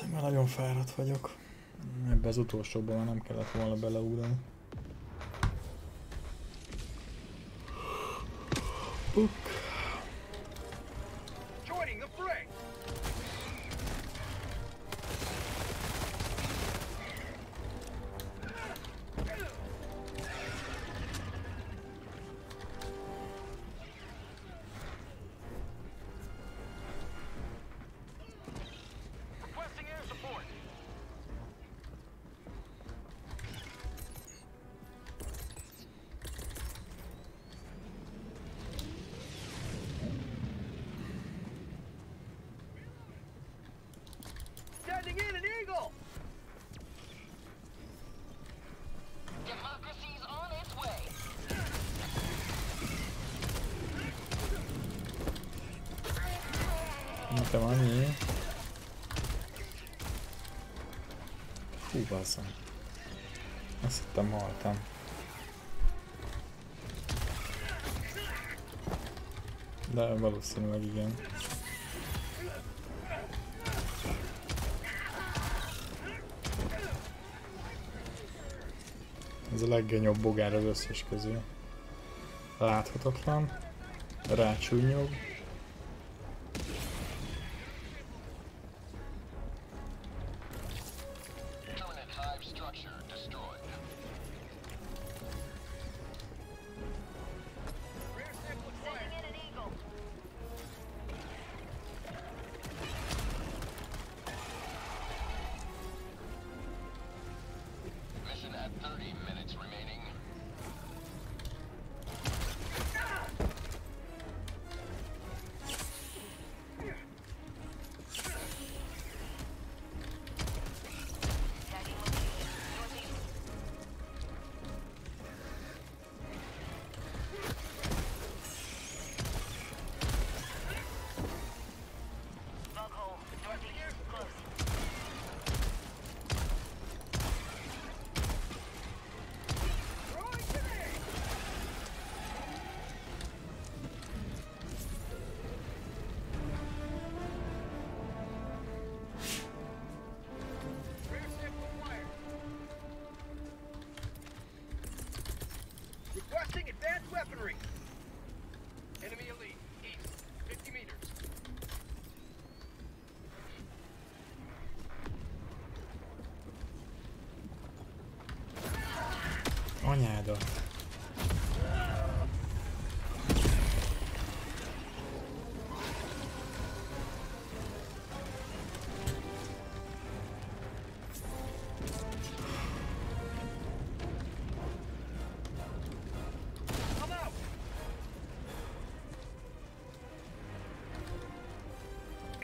Ezen már nagyon fáradt vagyok. Ebbe az utolsóban már nem kellett volna beleugrani. Fú, basszom. Azt hittem haltam. De valószínűleg igen. Ez a leggenyóbb bogár az összes közül. Láthatatlan. Rácsúnyog.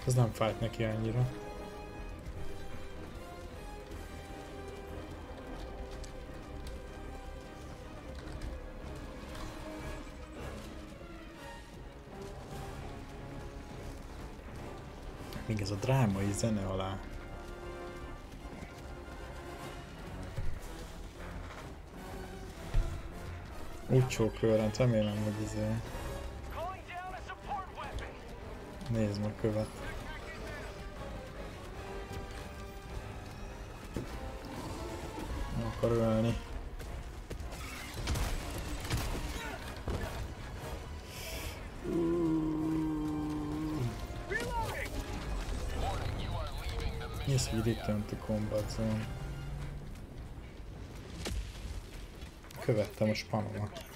Ez nem fájt neki annyira. Még ez a drámai zene alá. Úgy csókőrend, remélem, hogy weapon. Nézd meg követ. Akar ölni. Yes, we return to combat zone. Követtem a spanomat.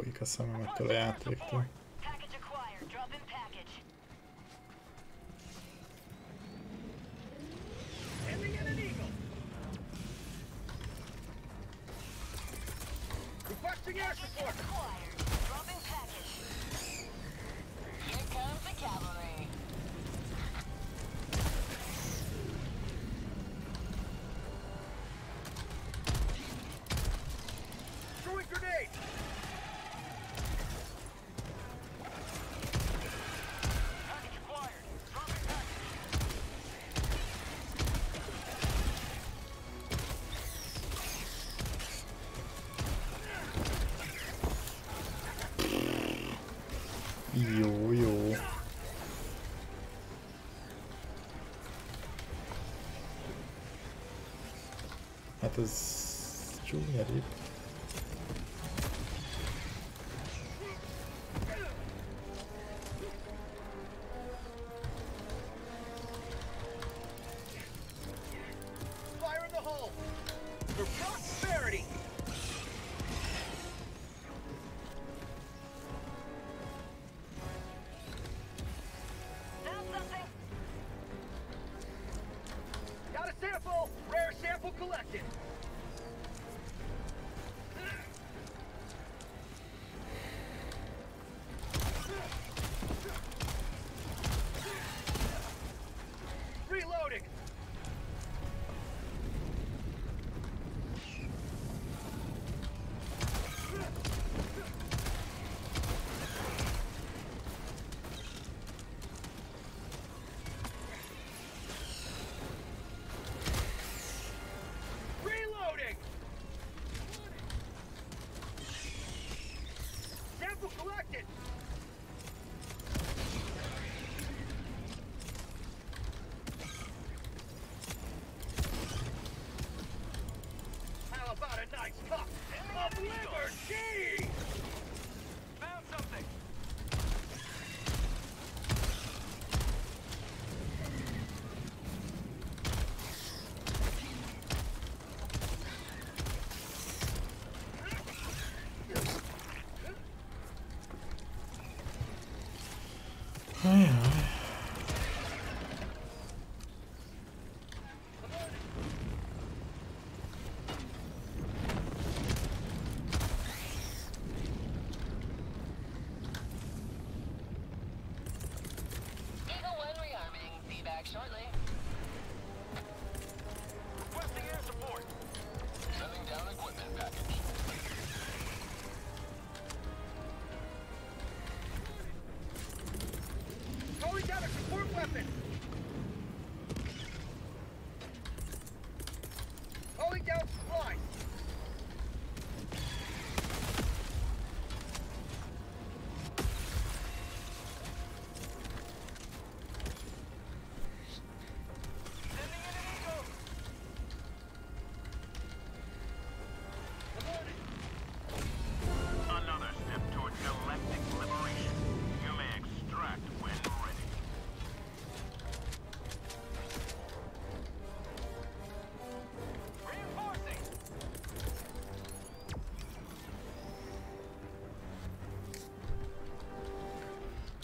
Kifolyik a szemem ettől a játéktól. Hát ez csúnya rip.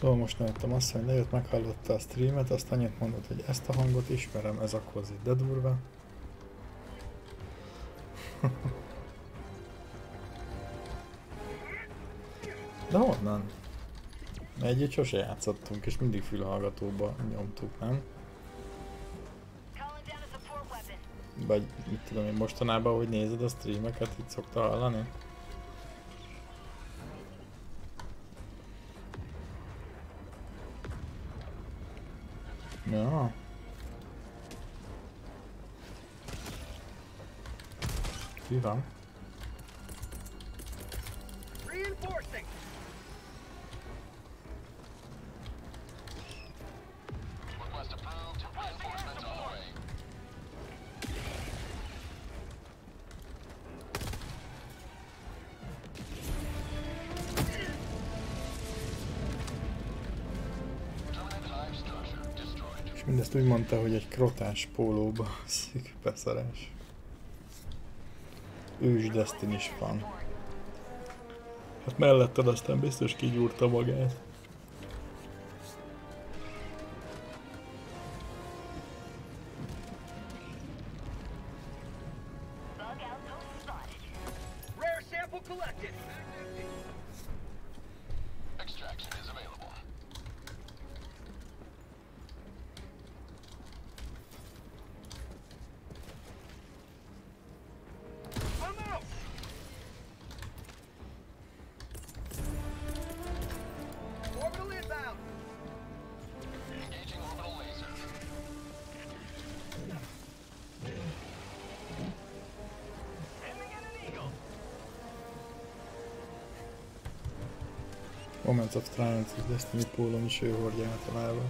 Szóval most láttam azt, hogy lejött, meghallotta a streamet, azt annyit mondott, hogy ezt a hangot ismerem, ez a kozi, de durva. De honnan? Együtt sose játszottunk, és mindig fülhallgatóba nyomtuk, nem? Vagy mit tudom én, mostanában, hogy nézed a streameket, itt szokta hallani? Úgy mondta, hogy egy krotás pólóba szik beszarás. Ős Destiny is van. Hát melletted aztán biztos kigyúrta magát. Of Triumph, Destiny pólom is ő hordja általában.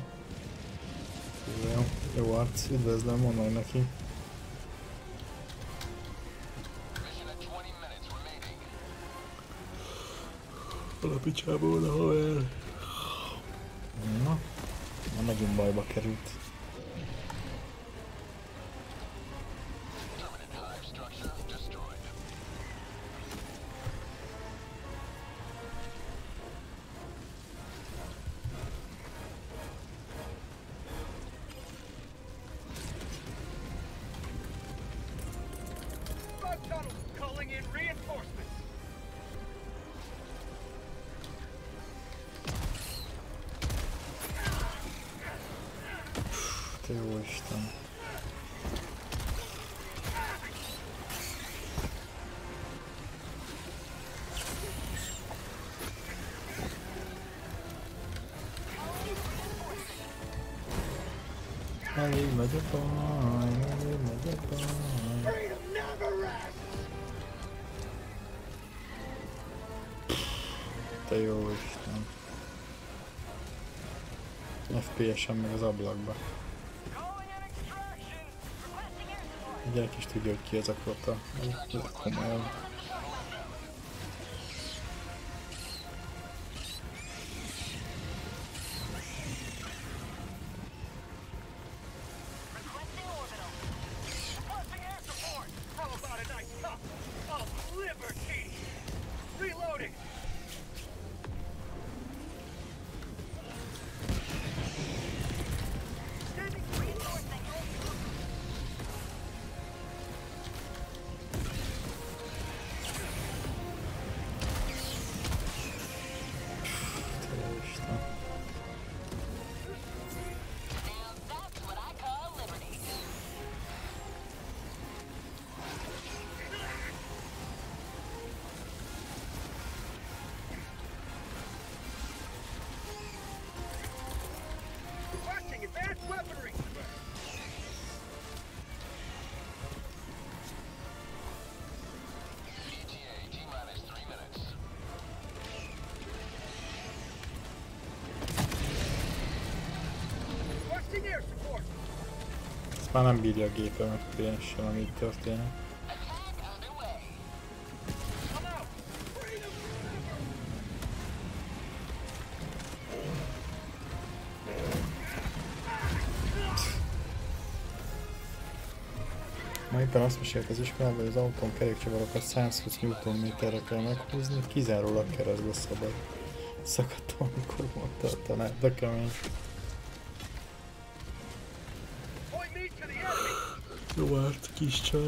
Jó, jó arc, üdvözlöm, mondd meg neki. Mission at 20 minutes remaining. Alapicsába van a haver. Na, na megint bajba került. FPS-en meg az ablakba. Gyerek is tudja, hogy ki ez a krota. Ez komolyan. Már nem bírja a gépemet klienssel, ami itt történik. Ma éppen azt mesélt az iskolában, hogy az autón kerékcsavarokat 120 Nm-re kell meghúzni, kizárólag keresztbe szabad. Szakadtam, amikor mondta a tanár, de kemény. Enemy. Jó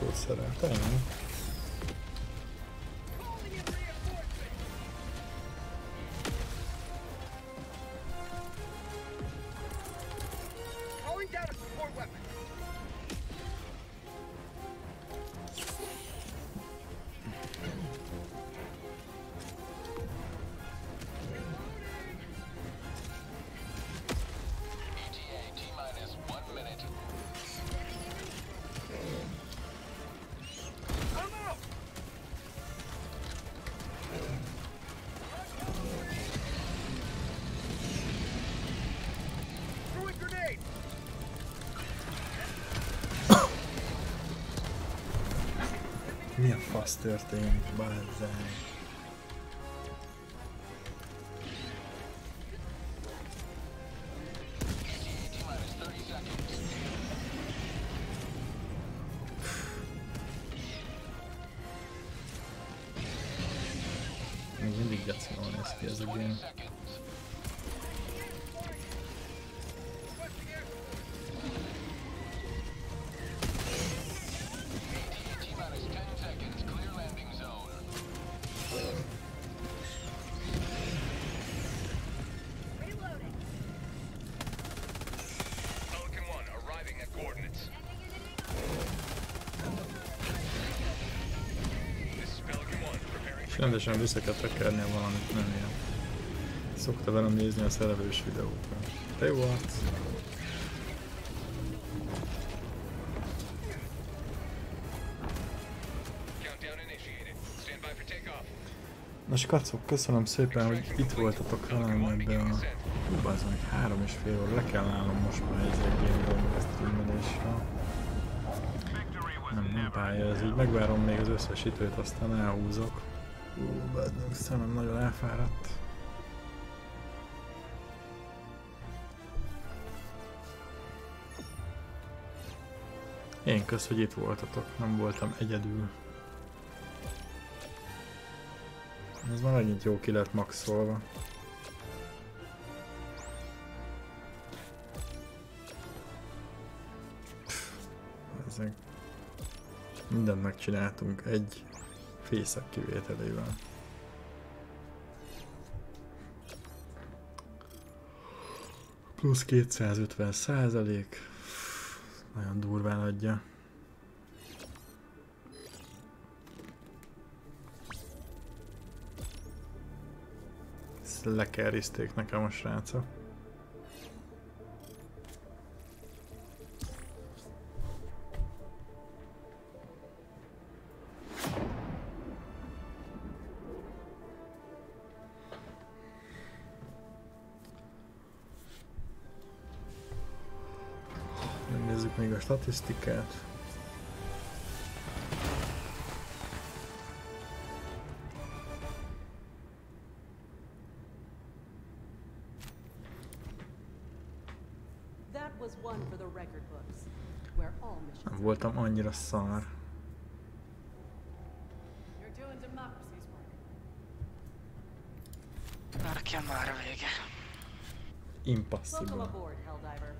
pastor, será? tá né? Mi a fasz történik, bazzeg? Rendesen vissza kell tekernie valamit, nem ilyen. Szokta velem nézni a szerelős videókat. Te jó arc! Na skacok, köszönöm szépen, hogy itt voltatok velem ebben a... Hú, bazd meg, három és fél óra, le kell állnom most már ez egy game a streamelésre. Nem, nem pálya, ez így megvárom még az összes időt, aztán elhúzok. Szemem nagyon elfáradt. Én kösz, hogy itt voltatok, nem voltam egyedül. Ez már megint jó ki lett maxolva. Ezek. Mindent megcsináltunk egy fészek kivételével. Plusz 250 százalék. Nagyon durván adja. Ezt lekerizték nekem a srácok. Missions. Nem voltam annyira szar. Nekem már a vége. Impossible. aboard, Helldiver.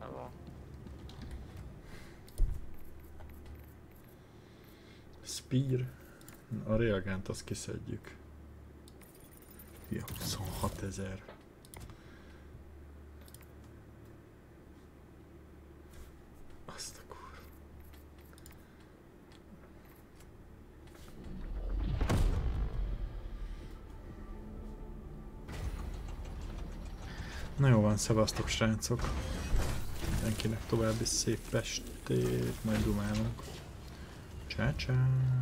Ó, Spear. A reagánt azt kiszedjük. Ja, 26 ezer. Azt a kurva. Na jó van, szevasztok srácok. Mindenkinek további szép estét, majd dumálunk. Ciao.